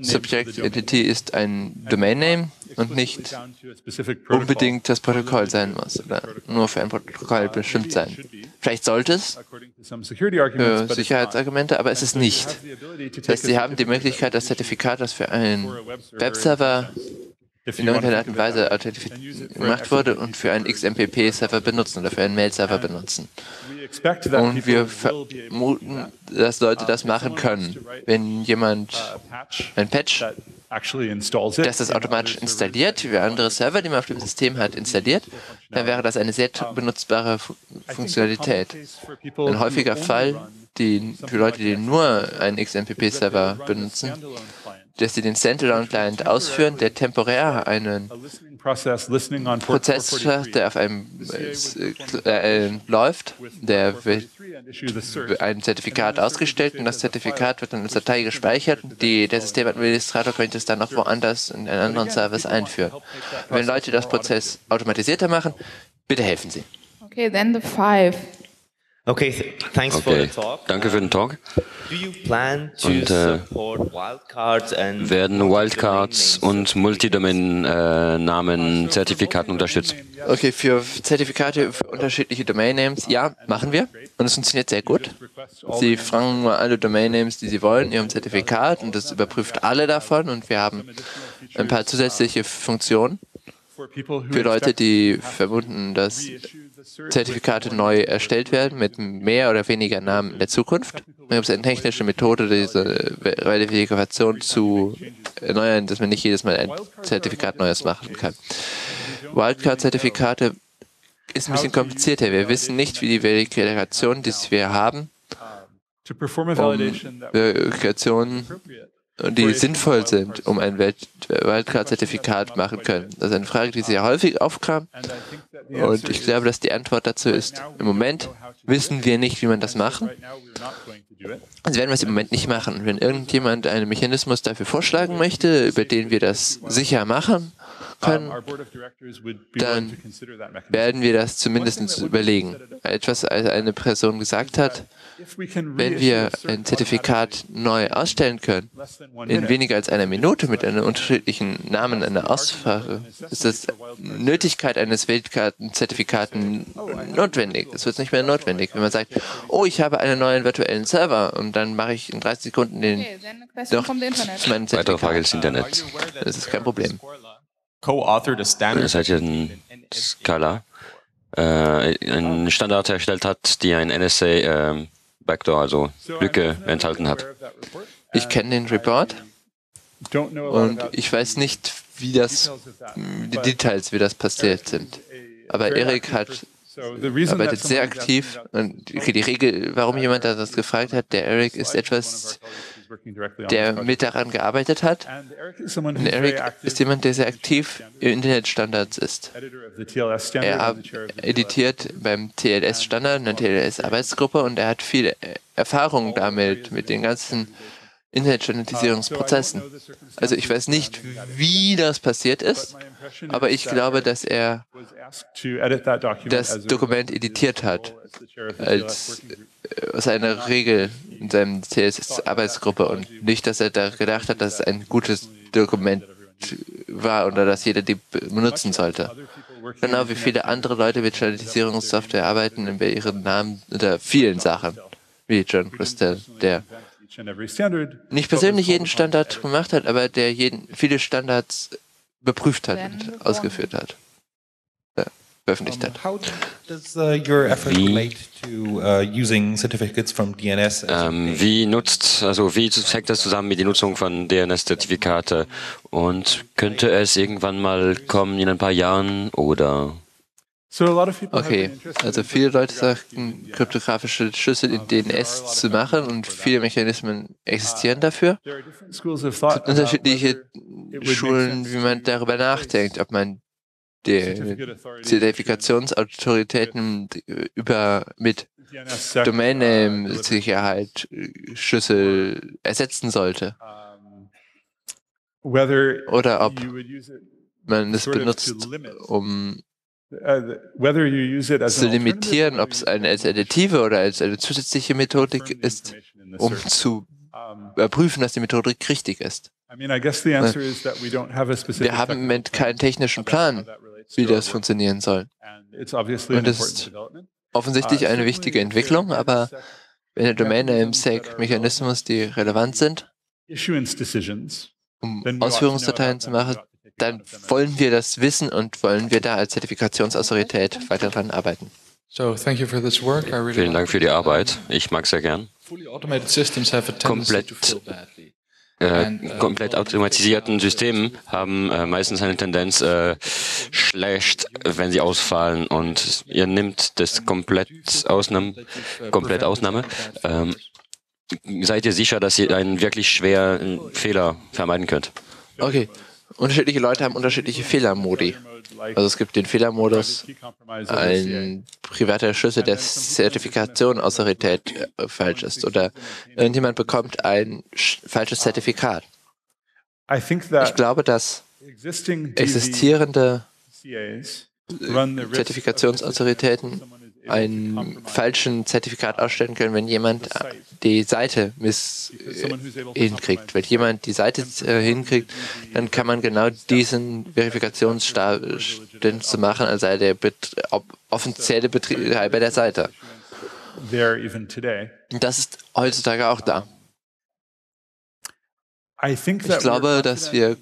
Subject Entity ist ein Domain Name und nicht unbedingt das Protokoll sein muss oder nur für ein Protokoll bestimmt sein. Vielleicht sollte es für Sicherheitsargumente, aber es ist nicht. Das heißt, Sie haben die Möglichkeit, das Zertifikat, das für einen Webserver in irgendeiner Art und Weise authentifiziert gemacht wurde und für einen XMPP-Server benutzen oder für einen Mail-Server benutzen. Und wir vermuten, dass Leute das machen können. Wenn jemand ein Patch, das das automatisch installiert, wie andere Server, die man auf dem System hat, installiert, dann wäre das eine sehr benutzbare Funktionalität. Ein häufiger Fall die, für Leute, die nur einen XMPP-Server benutzen, dass sie den Standalone-Client ausführen, der temporär einen Prozess schafft, der auf einem äh, äh, läuft, der wird ein Zertifikat ausgestellt und das Zertifikat wird dann als Datei gespeichert. Die, der Systemadministrator könnte es dann noch woanders in einen anderen Service einführen. Wenn Leute das Prozess automatisierter machen, bitte helfen Sie. Okay, then the five. Okay, thanks okay. for the talk. Danke für den Talk. Und äh, werden Wildcards und Multidomain-Namen-Zertifikaten unterstützt? Okay, für Zertifikate für unterschiedliche Domain-Names, ja, machen wir. Und es funktioniert sehr gut. Sie fragen nur alle Domain-Names, die Sie wollen, in Ihrem Zertifikat und das überprüft alle davon und wir haben ein paar zusätzliche Funktionen für Leute, die vermuten, dass Zertifikate neu erstellt werden mit mehr oder weniger Namen in der Zukunft. Da gibt es eine technische Methode, diese Verifikation zu erneuern, dass man nicht jedes Mal ein Zertifikat Neues machen kann. Wildcard-Zertifikate ist ein bisschen komplizierter. Wir wissen nicht, wie die Verifikation, die wir haben, um Verifikationen die sinnvoll sind, um ein Wildcard-Zertifikat machen können. Das ist eine Frage, die sehr häufig aufkam. Und ich glaube, dass die Antwort dazu ist, im Moment wissen wir nicht, wie man das machen. Also werden wir es im Moment nicht machen. Wenn irgendjemand einen Mechanismus dafür vorschlagen möchte, über den wir das sicher machen können, dann werden wir das zumindest überlegen. Etwas, als eine Person gesagt hat, wenn wir ein Zertifikat neu ausstellen können, in weniger als einer Minute mit einem unterschiedlichen Namen einer Aussprache, ist das Nötigkeit eines Wildkartenzertifikaten notwendig. Es wird nicht mehr notwendig, wenn man sagt, oh, ich habe einen neuen virtuellen Server und dann mache ich in 30 Sekunden den doch internet. zu meinem Weitere Frage Zertifikat. des Internets. Das ist kein Problem. Ihr seid ja ein Scala, äh, einen Standard erstellt hat, die ein NSA ähm, Backdoor, also Lücke enthalten hat. Ich kenne den Report und ich weiß nicht, wie das, details of that. die Details, wie das passiert sind. Aber Erik hat arbeitet sehr aktiv. Und die Regel, warum jemand da das gefragt hat, der Eric ist etwas, der mit daran gearbeitet hat. Und Eric ist jemand, der sehr aktiv im Internetstandards ist. Er editiert beim TLS-Standard, einer TLS-Arbeitsgruppe und er hat viel Erfahrung damit, mit den ganzen Internetstandardisierungsprozessen. Also ich weiß nicht, wie das passiert ist, aber ich glaube, dass er das Dokument editiert hat, als äh, aus einer Regel in seinem TLS-Arbeitsgruppe und nicht, dass er da gedacht hat, dass es ein gutes Dokument war oder dass jeder die benutzen sollte. Genau wie viele andere Leute mit Standardisierungssoftware arbeiten in ihren Namen oder vielen Sachen, wie John Christel, der each and every standard, nicht persönlich jeden Standard gemacht hat, aber der jeden, viele Standards beprüft hat und ausgeführt hat, äh, veröffentlicht hat. Uh, your effort Wie- relate to uh, using certificates from DNS? as Ähm, wie nutzt, also wie hängt das zusammen mit der Nutzung von DNS-Zertifikate? Und könnte es irgendwann mal kommen in ein paar Jahren oder? Okay, also viele Leute sagten, kryptografische Schlüssel in DNS zu machen und viele Mechanismen existieren dafür. Es gibt unterschiedliche Schulen, wie man darüber nachdenkt, ob man die Zertifikationsautoritäten über mit sec, uh, Domain-Name-Sicherheit Schlüssel ersetzen sollte. oder ob man es benutzt, um as zu alternative limitieren, ob es eine als additive oder als eine zusätzliche Methodik ist, in um zu überprüfen, dass die Methodik richtig ist. I mean, I guess the answer is that we don't have a specific Wir haben im technical Moment plan keinen technischen Plan, wie das funktionieren soll. Und das important ist offensichtlich Uh, eine wichtige Entwicklung, aber wenn der Domain-Name-Sake-Mechanismus, die relevant sind, um Ausführungsdateien zu machen, dann wollen wir das wissen und wollen wir da als Zertifikationsautorität weiter dran arbeiten. So thank you for this work. I really Vielen Dank für die Arbeit. Ich mag sehr gern. Komplett. Äh, komplett automatisierten Systemen haben äh, meistens eine Tendenz äh, schlecht, wenn sie ausfallen und ihr nimmt das komplett Ausnahme, komplett Ausnahme. Ähm, seid ihr sicher, dass ihr einen wirklich schweren Fehler vermeiden könnt? Okay, unterschiedliche Leute haben unterschiedliche Fehlermodi. Also es gibt den Fehlermodus, ein privater Schlüssel der Zertifikationsautorität äh, falsch ist oder irgendjemand bekommt ein sch- falsches Zertifikat. Ich glaube, dass existierende Zertifikationsautoritäten einen falschen Zertifikat ausstellen können, wenn jemand äh, die Seite miss to hinkriegt. Wenn jemand die Seite äh, hinkriegt, dann kann man genau diesen Verifikationsstand zu machen, als sei der Bet offizielle Betreiber der Seite. das ist heutzutage auch da. Ich glaube, dass wir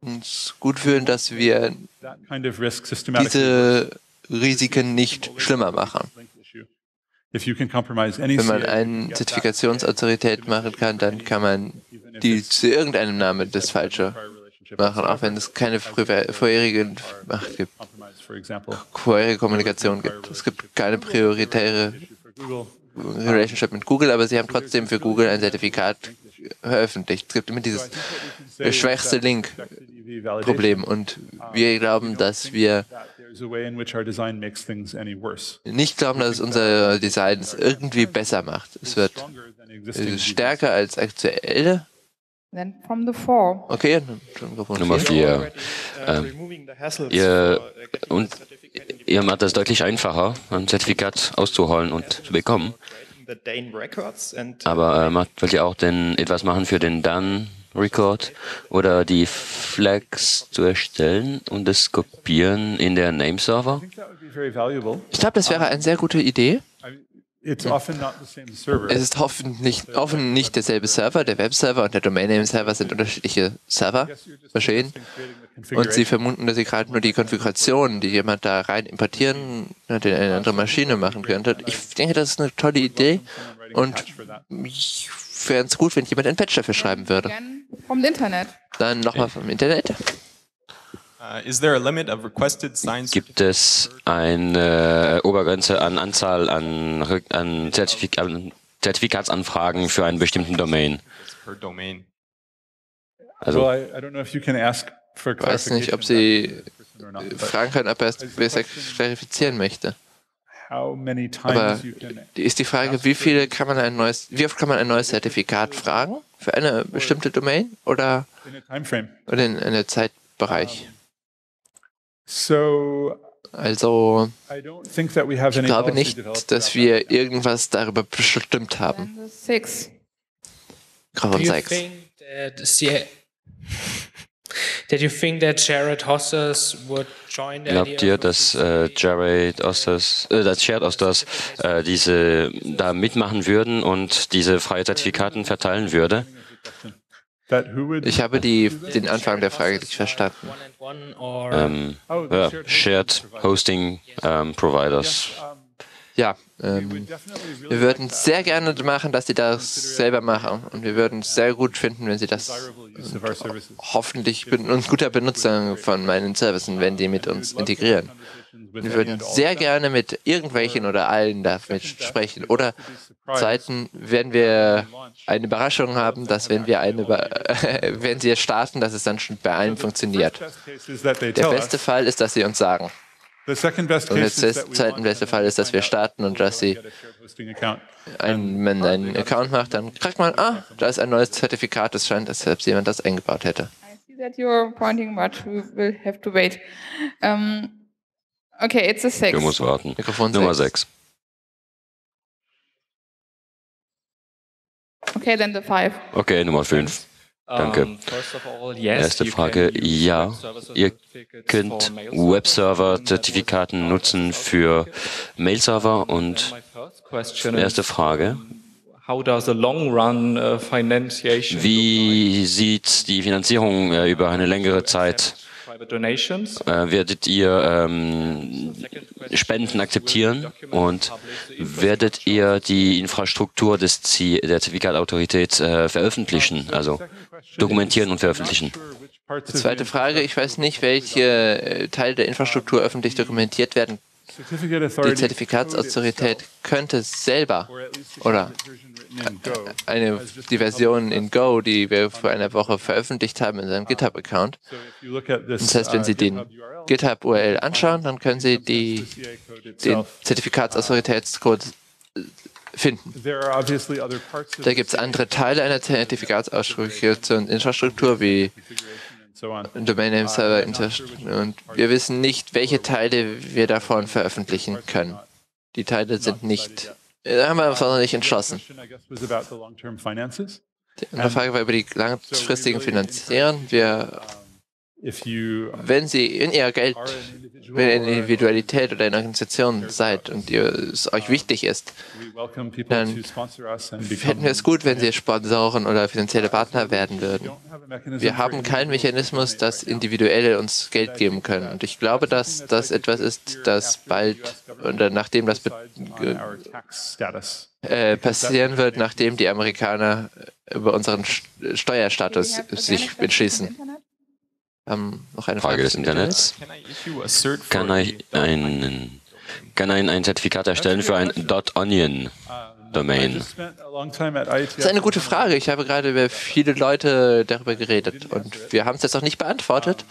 uns gut fühlen, dass wir diese Risiken nicht schlimmer machen. Wenn man eine Zertifikationsautorität machen kann, dann kann man die zu irgendeinem Namen das Falsche machen, auch wenn es keine vorherige Macht gibt, vorherige Kommunikation gibt. Es gibt keine prioritäre Relationship mit Google, aber sie haben trotzdem für Google ein Zertifikat veröffentlicht. Es gibt immer dieses schwächste Link-Problem und wir glauben, dass wir that there's a way in which our design makes things any worse. nicht glauben, dass unser Design es irgendwie besser macht. Es wird Stronger than existing stärker als aktuelle. Okay, Nummer vier. 4. Ähm, ihr, und ihr macht es deutlich einfacher, ein Zertifikat auszuholen und zu bekommen. Aber äh, macht, wollt ihr auch denn etwas machen für den Dan Record oder die Flags zu erstellen und das kopieren in der very valuable. Ich glaube, das wäre eine sehr gute Idee. It's often not the same server. Es ist hoffentlich offen nicht derselbe Server. Der Webserver und der Domain-Name-Server sind unterschiedliche Server, Maschinen. Und sie vermuten, dass sie gerade nur die Konfiguration, die jemand da rein importieren und in eine andere Maschine machen könnte. Ich denke, das ist eine tolle Idee und ich fände es gut, wenn jemand einen Patch dafür schreiben würde. The internet. Dann nochmal vom Internet. Uh, is there a limit of requested signed Gibt es eine Obergrenze an Anzahl an, an, Zertifik an Zertifikatsanfragen für einen bestimmten Domain? Also well, I, I don't know if you can ask for Ich weiß nicht, ob Sie fragen können, ob er es besser verifizieren möchte. Aber ist die Frage, wie viele kann man ein neues, wie oft kann man ein neues Zertifikat fragen für eine bestimmte Domain oder, in einem Zeitbereich? Also, ich glaube nicht, dass wir irgendwas darüber bestimmt haben. Gramm 6. Glaubt ihr, dass äh, Jared Osters, äh, dass Jared Osters äh, diese da mitmachen würden und diese freie Zertifikaten verteilen würde? that who would Ich habe die, den Anfang der Frage nicht verstanden. Ähm, oh, ja, shared Shared Hosting ähm, Providers. Ja, ähm, wir würden sehr gerne machen, dass sie das selber machen. Und wir würden es sehr gut finden, wenn sie das hoffentlich und guter Benutzer von meinen Services, wenn die mit uns integrieren. Wir würden sehr gerne mit irgendwelchen oder allen damit sprechen. Oder Zeiten werden wir eine Überraschung haben, dass wenn wir eine, (laughs) wenn sie starten, dass es dann schon bei allen funktioniert. Der beste Fall ist, dass sie uns sagen. The second best Und der case is that we zweitbeste launch Fall ist, dass wir starten und dass sie ein, wenn man einen Account macht, dann kriegt man, ah, da ist ein neues Zertifikat, es scheint, als ob jemand das eingebaut hätte. I see that you're pointing, but we will have to wait. Um, okay, it's a six. Du musst warten. Mikrofon Nummer sechs. 6. Okay, then the five. Okay, Nummer 5. Danke. Erste Frage, ja, ihr könnt Webserver-Zertifikaten nutzen für Mail-Server und erste Frage, wie sieht die Finanzierung äh, über eine längere Zeit? Äh, werdet ihr ähm, Spenden akzeptieren und werdet ihr die Infrastruktur des Z der Zertifikatautorität äh, veröffentlichen, also dokumentieren und veröffentlichen? Die zweite Frage, ich weiß nicht, welche äh, Teile der Infrastruktur öffentlich dokumentiert werden. Die Zertifikatsautorität könnte selber oder eine, die Version in Go, die wir vor einer Woche veröffentlicht haben in seinem GitHub-Account. Das heißt, wenn Sie den GitHub-URL anschauen, dann können Sie die, den Zertifikatsautoritätscode äh, finden. Da gibt es andere Teile einer Zertifikatsausschussinfrastruktur wie Domain Name Server Infrastruktur und wir wissen nicht, welche Teile wir davon veröffentlichen können. Die Teile sind nicht, da haben wir uns noch nicht entschlossen. Die Frage war über die langfristigen Finanzieren. Wir, wenn Sie in Ihr Geld, wenn ihr in Individualität oder in Organisation seid und ihr, es euch wichtig ist, dann hätten wir es gut, wenn Sie Sponsoren oder finanzielle Partner werden würden. Wir haben keinen Mechanismus, dass Individuelle uns Geld geben können. Und ich glaube, dass das etwas ist, das bald oder nachdem das äh, passieren wird, nachdem die Amerikaner über unseren Steuerstatus sich entschließen. Ähm, noch eine Frage des Internets. Kann ich ein, kann ein, ein Zertifikat erstellen für ein .onion Domain? Das ist eine gute Frage. Ich habe gerade über viele Leute darüber geredet und wir haben es jetzt auch nicht beantwortet.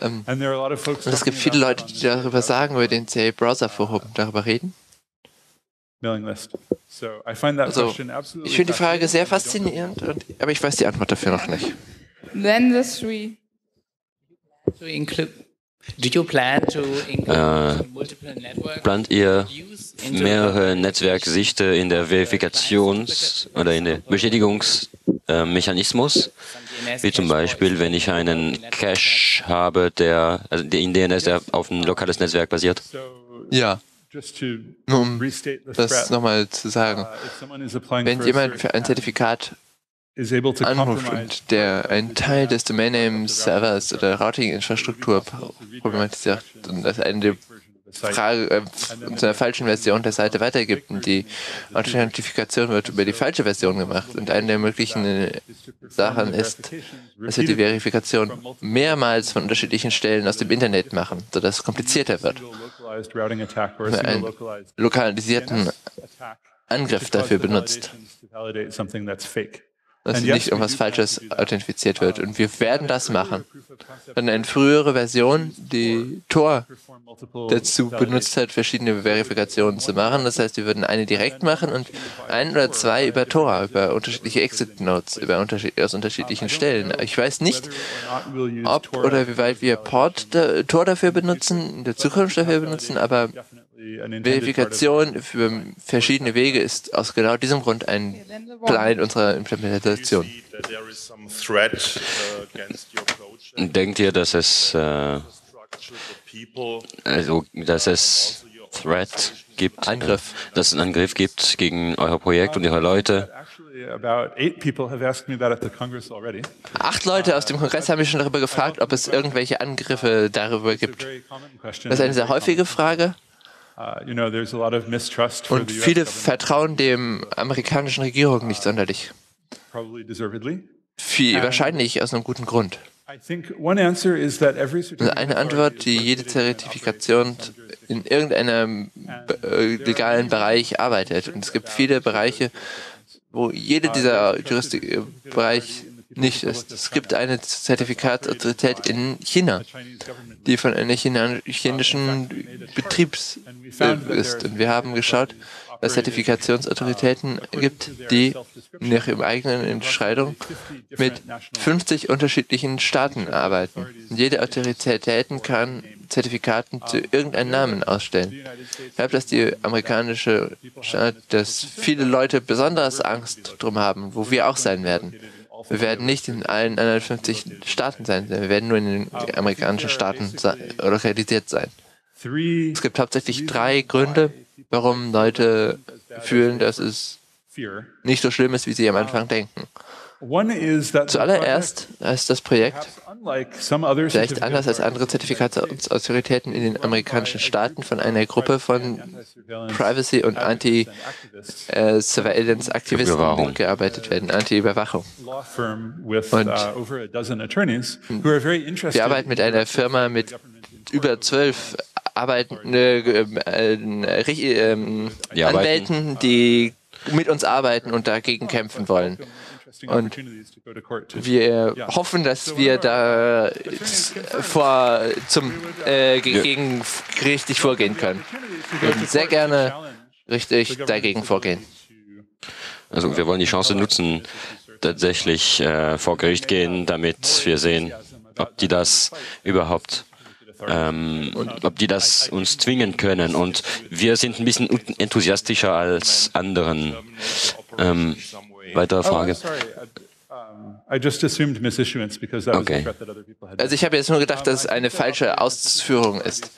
Ähm, und es gibt viele Leute, die darüber sagen, über den CA Browser Forum darüber reden. Mailing list. So I find that Also, ich finde die Frage sehr faszinierend, und, aber ich weiß die Antwort dafür noch nicht. Then the three. To include, do you plan to include Äh, multiple network Plant ihr mehrere Netzwerksichte in der Verifikations- oder in der Bestätigungsmechanismus? Wie zum Beispiel, wenn ich einen Cache habe, der, also in DNS, der auf ein lokales Netzwerk basiert. So Ja, just to nur um das nochmal zu sagen. uh, if someone is applying Wenn jemand für ein Zertifikat anruft und der einen Teil des Domain-Names, Servers oder Routing-Infrastruktur problematisiert und das eine Frage äh, zu einer falschen Version der Seite weitergibt und die Authentifikation wird über die falsche Version gemacht. Und eine der möglichen äh, Sachen ist, dass wir die Verifikation mehrmals von unterschiedlichen Stellen aus dem Internet machen, sodass es komplizierter wird. single einen lokalisierten Angriff dafür benutzt, dass nicht irgendwas Falsches authentifiziert wird. Und wir werden das machen. Dann eine frühere Version, die Tor dazu benutzt hat, verschiedene Verifikationen zu machen. Das heißt, wir würden eine direkt machen und ein oder zwei über Tor, über unterschiedliche Exit-Nodes, über unterschied aus unterschiedlichen Stellen. Ich weiß nicht, ob oder wie weit wir Port, Tor dafür benutzen, in der Zukunft dafür benutzen, aber Verifikation für verschiedene Wege ist aus genau diesem Grund ein. Plan unserer Implementation. uh, Denkt ihr, dass es, äh, also, dass es Threat gibt, Angriff. äh, dass es einen Angriff gibt gegen euer Projekt und eure Leute? Actually, about eight people have asked me that at the Congress already. Acht Leute aus dem Kongress haben mich schon darüber gefragt, ob es irgendwelche Angriffe darüber gibt. Very common question. Das ist eine sehr häufige Frage und the US viele vertrauen dem amerikanischen Regierung nicht sonderlich. Viel, wahrscheinlich aus einem guten Grund. Also eine Antwort, die jede Zertifikation in irgendeinem äh, legalen Bereich arbeitet. Und es gibt viele Bereiche, wo jeder dieser Juristikbereich nicht ist. Es gibt eine Zertifikatsautorität in China, die von einer chinesischen Betriebs äh, ist. Und wir haben geschaut, dass Zertifikationsautoritäten gibt, die nach ihrer eigenen Entscheidung mit 50 unterschiedlichen Staaten arbeiten. Und jede Autoritäten kann Zertifikaten zu irgendeinem Namen ausstellen. Ich glaube, dass die amerikanische Staat, dass viele Leute besonders Angst drum haben, wo wir auch sein werden. Wir werden nicht in allen 150 Staaten sein, wir werden nur in den amerikanischen Staaten lokalisiert sein. Es gibt hauptsächlich drei Gründe, warum Leute fühlen, dass es nicht so schlimm ist, wie sie am Anfang denken. One is that the Zuallererst ist das Projekt project, perhaps unlike some other vielleicht anders als andere Zertifikatsautoritäten in den amerikanischen Staaten von einer Gruppe von Privacy- und Anti-Surveillance-Aktivisten gearbeitet werden, Anti-Überwachung. Und- uh, over a dozen attorneys who are very interested Wir arbeiten mit einer Firma mit über zwölf arbeitende äh, äh, ähm, Die arbeiten. Anwälten, die mit uns arbeiten und dagegen kämpfen wollen. Und opportunities to go to court. Wir hoffen, dass wir da vor zum äh, ge- gegen richtig vorgehen können. Wir würden sehr gerne richtig dagegen vorgehen. Also wir wollen die Chance nutzen, tatsächlich äh, vor Gericht gehen, damit wir sehen, ob die das überhaupt, ähm, ob die das uns zwingen können. Und wir sind ein bisschen enthusiastischer als anderen. Ähm, weitere Oh, Frage. sorry. I, I just assumed misissuance because that was Okay. Also ich habe jetzt nur gedacht, dass es eine falsche Ausführung ist.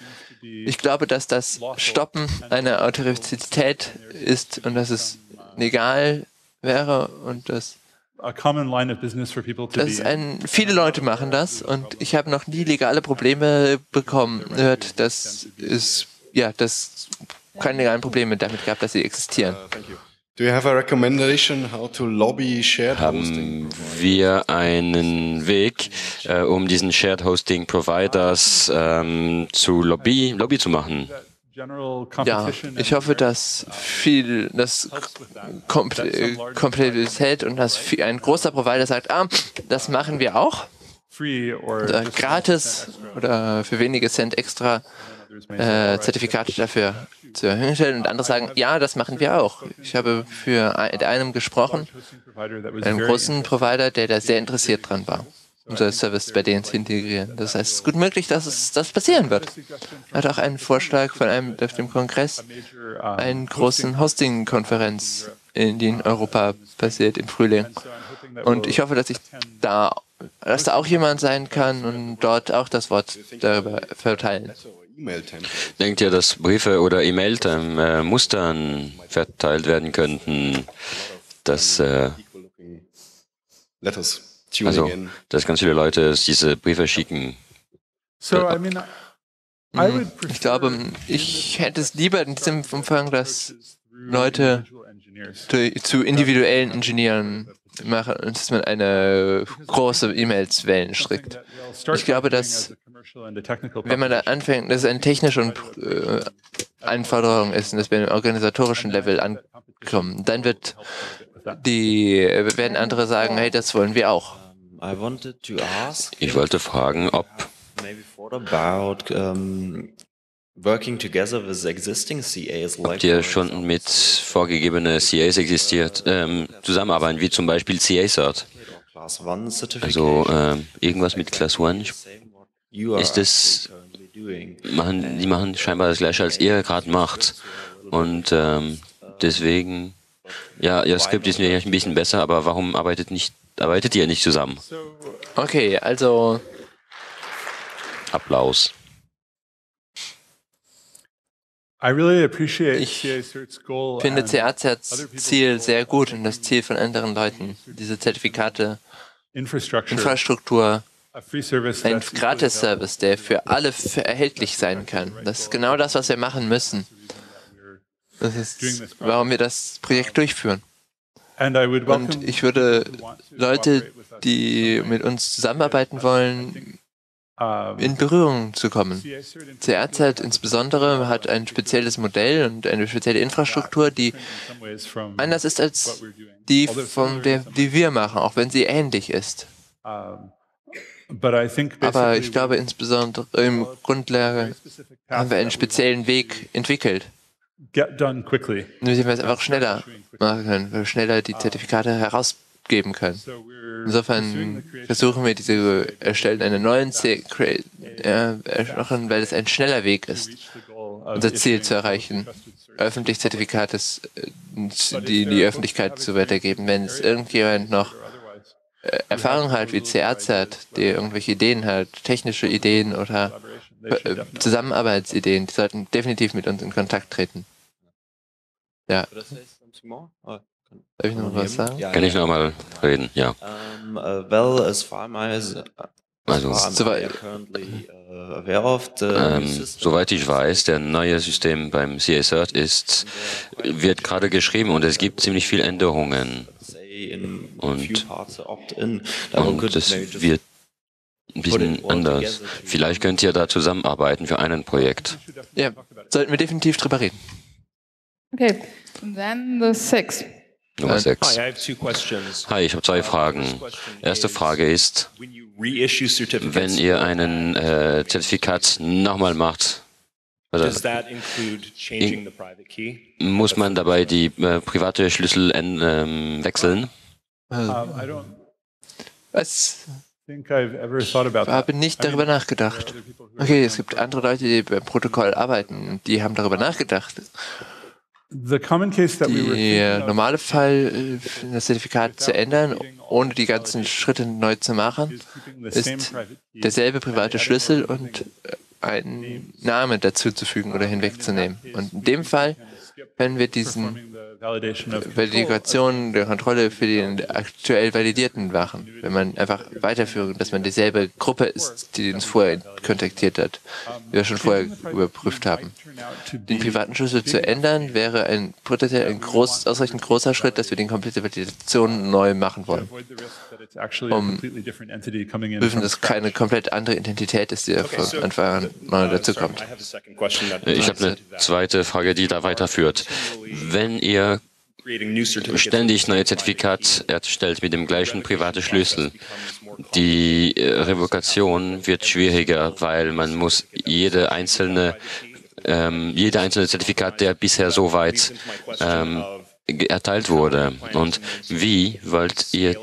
Ich glaube, dass das Stoppen einer Autorität ist und dass es legal wäre und dass a common line of business for people to das ein, viele Leute machen das und ich habe noch nie legale Probleme bekommen, gehört, dass es, ja, dass keine legalen Probleme damit gab, dass sie existieren. Do you have a recommendation how to lobby shared hosting? Haben wir einen Weg, äh, um diesen Shared Hosting Providers ähm, zu Lobby, Lobby zu machen? General Ja, ich hoffe, dass viel, dass Komple Komplettität und dass viel, ein großer Provider sagt, ah, das machen wir auch, oder gratis oder für wenige Cent extra äh, Zertifikate dafür Verfügung stellen und andere sagen, ja, das machen wir auch. Ich habe für einem gesprochen, einem großen Provider, der da sehr interessiert dran war, unser Service bei denen zu integrieren. Das heißt, es ist gut möglich, dass es das passieren wird. Er hat auch einen Vorschlag von einem auf dem Kongress, einen großen Hosting-Konferenz in, in Europa passiert im Frühling. Und ich hoffe, dass ich da, dass da auch jemand sein kann und dort auch das Wort darüber verteilen. Denkt ihr, dass Briefe oder E-Mail-Mustern verteilt werden könnten, dass, äh, also, dass ganz viele Leute diese Briefe schicken? Mhm. Ich glaube, ich hätte es lieber in diesem Umfang, dass Leute zu individuellen Ingenieuren machen, dass man eine große E-Mails-Wellen strickt. Ich glaube, dass wenn man da anfängt, dass es eine technische und, äh, Anforderung ist und dass wir im organisatorischen Level ankommen, dann wird die, werden andere sagen, hey, das wollen wir auch. Ich wollte fragen, ob Habt ihr schon mit vorgegebenen CAs existiert, ähm, zusammenarbeiten, wie zum Beispiel CA-Cert? Also äh, irgendwas mit Class 1? Ist es, machen, die machen scheinbar das gleiche, als ihr gerade macht. Und ähm, deswegen, ja, ihr Skript ist mir ein bisschen besser, aber warum arbeitet, nicht, arbeitet ihr nicht zusammen? Okay, also Applaus. Ich finde CACERTs Ziel sehr gut und das Ziel von anderen Leuten, diese Zertifikate, Infrastruktur, ein Gratis-Service, der für alle erhältlich sein kann. Das ist genau das, was wir machen müssen. Das ist, warum wir das Projekt durchführen. Und ich würde Leute, die mit uns zusammenarbeiten wollen, in Berührung zu kommen. CRZ insbesondere hat ein spezielles Modell und eine spezielle Infrastruktur, die anders ist als die, von der, die wir machen, auch wenn sie ähnlich ist. Aber ich glaube insbesondere im Grundlage haben wir einen speziellen Weg entwickelt. Nur wir es einfach schneller machen können, weil wir schneller die Zertifikate herausgeben können. Insofern versuchen wir diese erstellen einen neuen C äh, weil es ein schneller Weg ist, unser Ziel zu erreichen, öffentlich Zertifikates äh, die die Öffentlichkeit zu weitergeben. Wenn es irgendjemand noch Erfahrung hat wie CRZ, die irgendwelche Ideen hat, technische Ideen oder äh, Zusammenarbeitsideen, die sollten definitiv mit uns in Kontakt treten. Ja. Darf ich noch was sagen? Kann ich noch mal reden? Ja. Uh, well, as far as, also, soweit, ähm, soweit ich weiß, der neue System beim CA-Cert ist, wird gerade geschrieben und es gibt ziemlich viele Änderungen. Und, und es wird ein bisschen anders. Vielleicht könnt ihr da zusammenarbeiten für ein Projekt. Ja, sollten wir definitiv drüber reden. Okay, and then the six. Nummer 6. Hi, ich habe zwei Fragen. Erste Frage ist, wenn ihr einen äh, Zertifikat nochmal macht, oder muss man dabei die äh, private Schlüssel ähm, wechseln? Was? Ich habe nicht darüber nachgedacht. Okay, es gibt andere Leute, die beim Protokoll arbeiten und die haben darüber nachgedacht. Der normale Fall, äh, das Zertifikat zu ändern, ohne die ganzen Schritte neu zu machen, ist derselbe private Schlüssel und äh, einen Namen dazuzufügen oder hinwegzunehmen. Und in dem Fall wenn wir diesen Validation der Kontrolle für den aktuell Validierten machen, wenn man einfach weiterführen, dass man dieselbe Gruppe ist, die uns vorher kontaktiert hat, die wir schon vorher überprüft haben. Den privaten Schlüssel zu ändern, wäre ein potenziell ein groß, ausreichend großer Schritt, dass wir die komplette Validation neu machen wollen. Um prüfen, dass keine komplett andere Identität ist, die von Anfang an neu dazukommt. Ich habe eine zweite Frage, die da weiterführt. Wenn ihr ständig neue Zertifikate erstellt mit dem gleichen privaten Schlüssel. Die äh, Revokation wird schwieriger, weil man muss jede einzelne ähm, jeder einzelne Zertifikat, der bisher so weit ähm, erteilt wurde. Und wie wollt ihr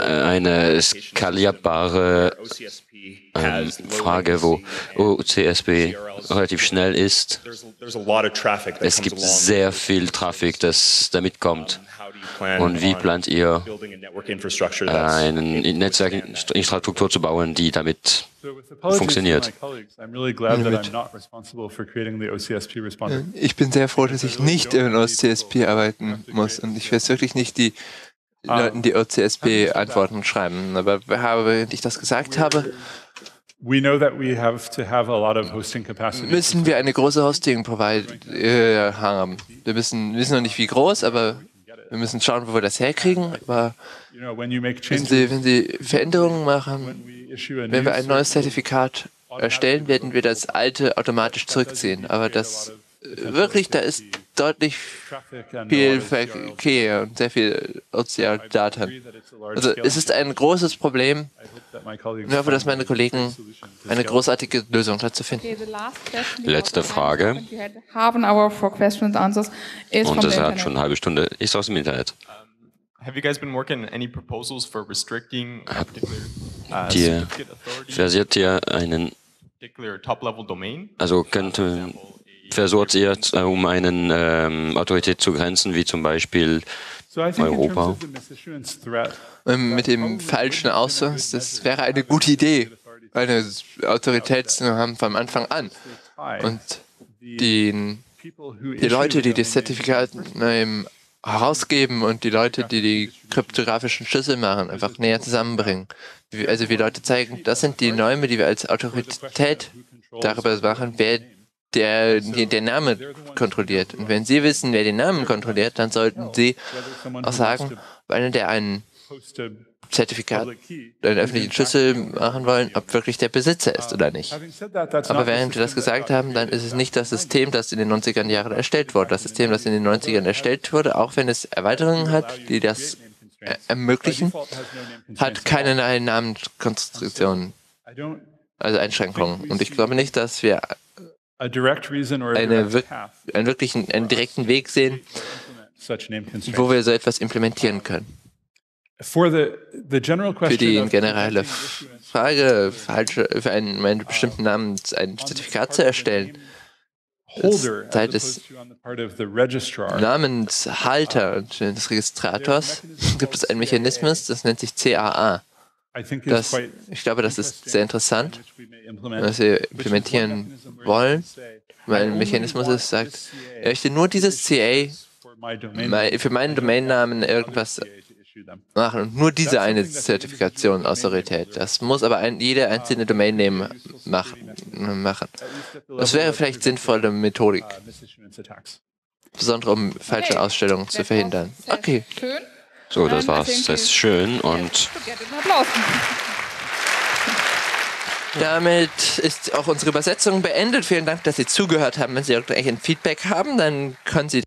eine skalierbare ähm, Frage, wo OCSB relativ schnell ist. Es gibt sehr viel Traffic, das damit kommt. Und wie plant ihr eine Netzwerkinfrastruktur zu bauen, die damit funktioniert? Ich bin sehr froh, dass ich nicht in OCSP arbeiten muss. Und ich weiß wirklich nicht die Leuten, die OCSP-Antworten schreiben. Aber während ich das gesagt habe, müssen wir eine große Hosting-Provide äh, haben. Wir müssen, wissen noch nicht wie groß, aber wir müssen schauen, wo wir das herkriegen. Aber wenn Sie, wenn Sie Veränderungen machen, wenn wir ein neues Zertifikat erstellen, werden wir das alte automatisch zurückziehen. Aber das wirklich, da ist deutlich viel Verkehr und sehr viel Ozeandaten. Also es ist ein großes Problem. Ich hoffe, dass meine Kollegen eine großartige Lösung dazu finden. Letzte Frage. Und das hat schon eine halbe Stunde. Ist aus dem Internet. Have you guys been working on any proposals for restricting a particular uh, Dir versiert ihr einen also könnte versucht ihr, äh, um eine ähm, Autorität zu grenzen, wie zum Beispiel Europa? Ähm, mit dem falschen Ausweis, das wäre eine gute Idee, eine Autorität zu haben von Anfang an. Und die, die Leute, die das Zertifikat ähm, herausgeben und die Leute, die die kryptografischen Schlüssel machen, einfach näher zusammenbringen. Also wie Leute zeigen, das sind die Neume, die wir als Autorität darüber machen, wer der den Namen kontrolliert. Und wenn Sie wissen, wer den Namen kontrolliert, dann sollten Sie auch sagen, wenn der ein Zertifikat, einen öffentlichen Schlüssel machen wollen, ob wirklich der Besitzer ist oder nicht. Aber während wir das gesagt haben, dann ist es nicht das System, das in den 90er Jahren erstellt wurde. Das System, das in den 90ern erstellt wurde, auch wenn es Erweiterungen hat, die das ermöglichen, hat keine Namenskonstruktion, also Einschränkungen. Und ich glaube nicht, dass wir eine, einen wirklichen, einen direkten Weg sehen, wo wir so etwas implementieren können. Für die generelle Frage, für einen, einen bestimmten Namen ein Zertifikat zu erstellen, Zeit des Namenshalter des Registrators gibt es einen Mechanismus, das nennt sich CAA. Das, ich glaube, das ist sehr interessant, was wir implementieren wollen, weil ein Mechanismus ist, sagt, ich möchte nur dieses CA für meinen Domainnamen irgendwas machen. Und nur diese eine Zertifikation Autorität. Das muss aber ein, jede einzelne Domain Name machen. Das wäre vielleicht sinnvolle Methodik, besonders um falsche Ausstellungen zu verhindern. Okay. So, das war's. Das ist schön und. (laughs) Damit ist auch unsere Übersetzung beendet. Vielen Dank, dass Sie zugehört haben. Wenn Sie irgendwelchen Feedback haben, dann können Sie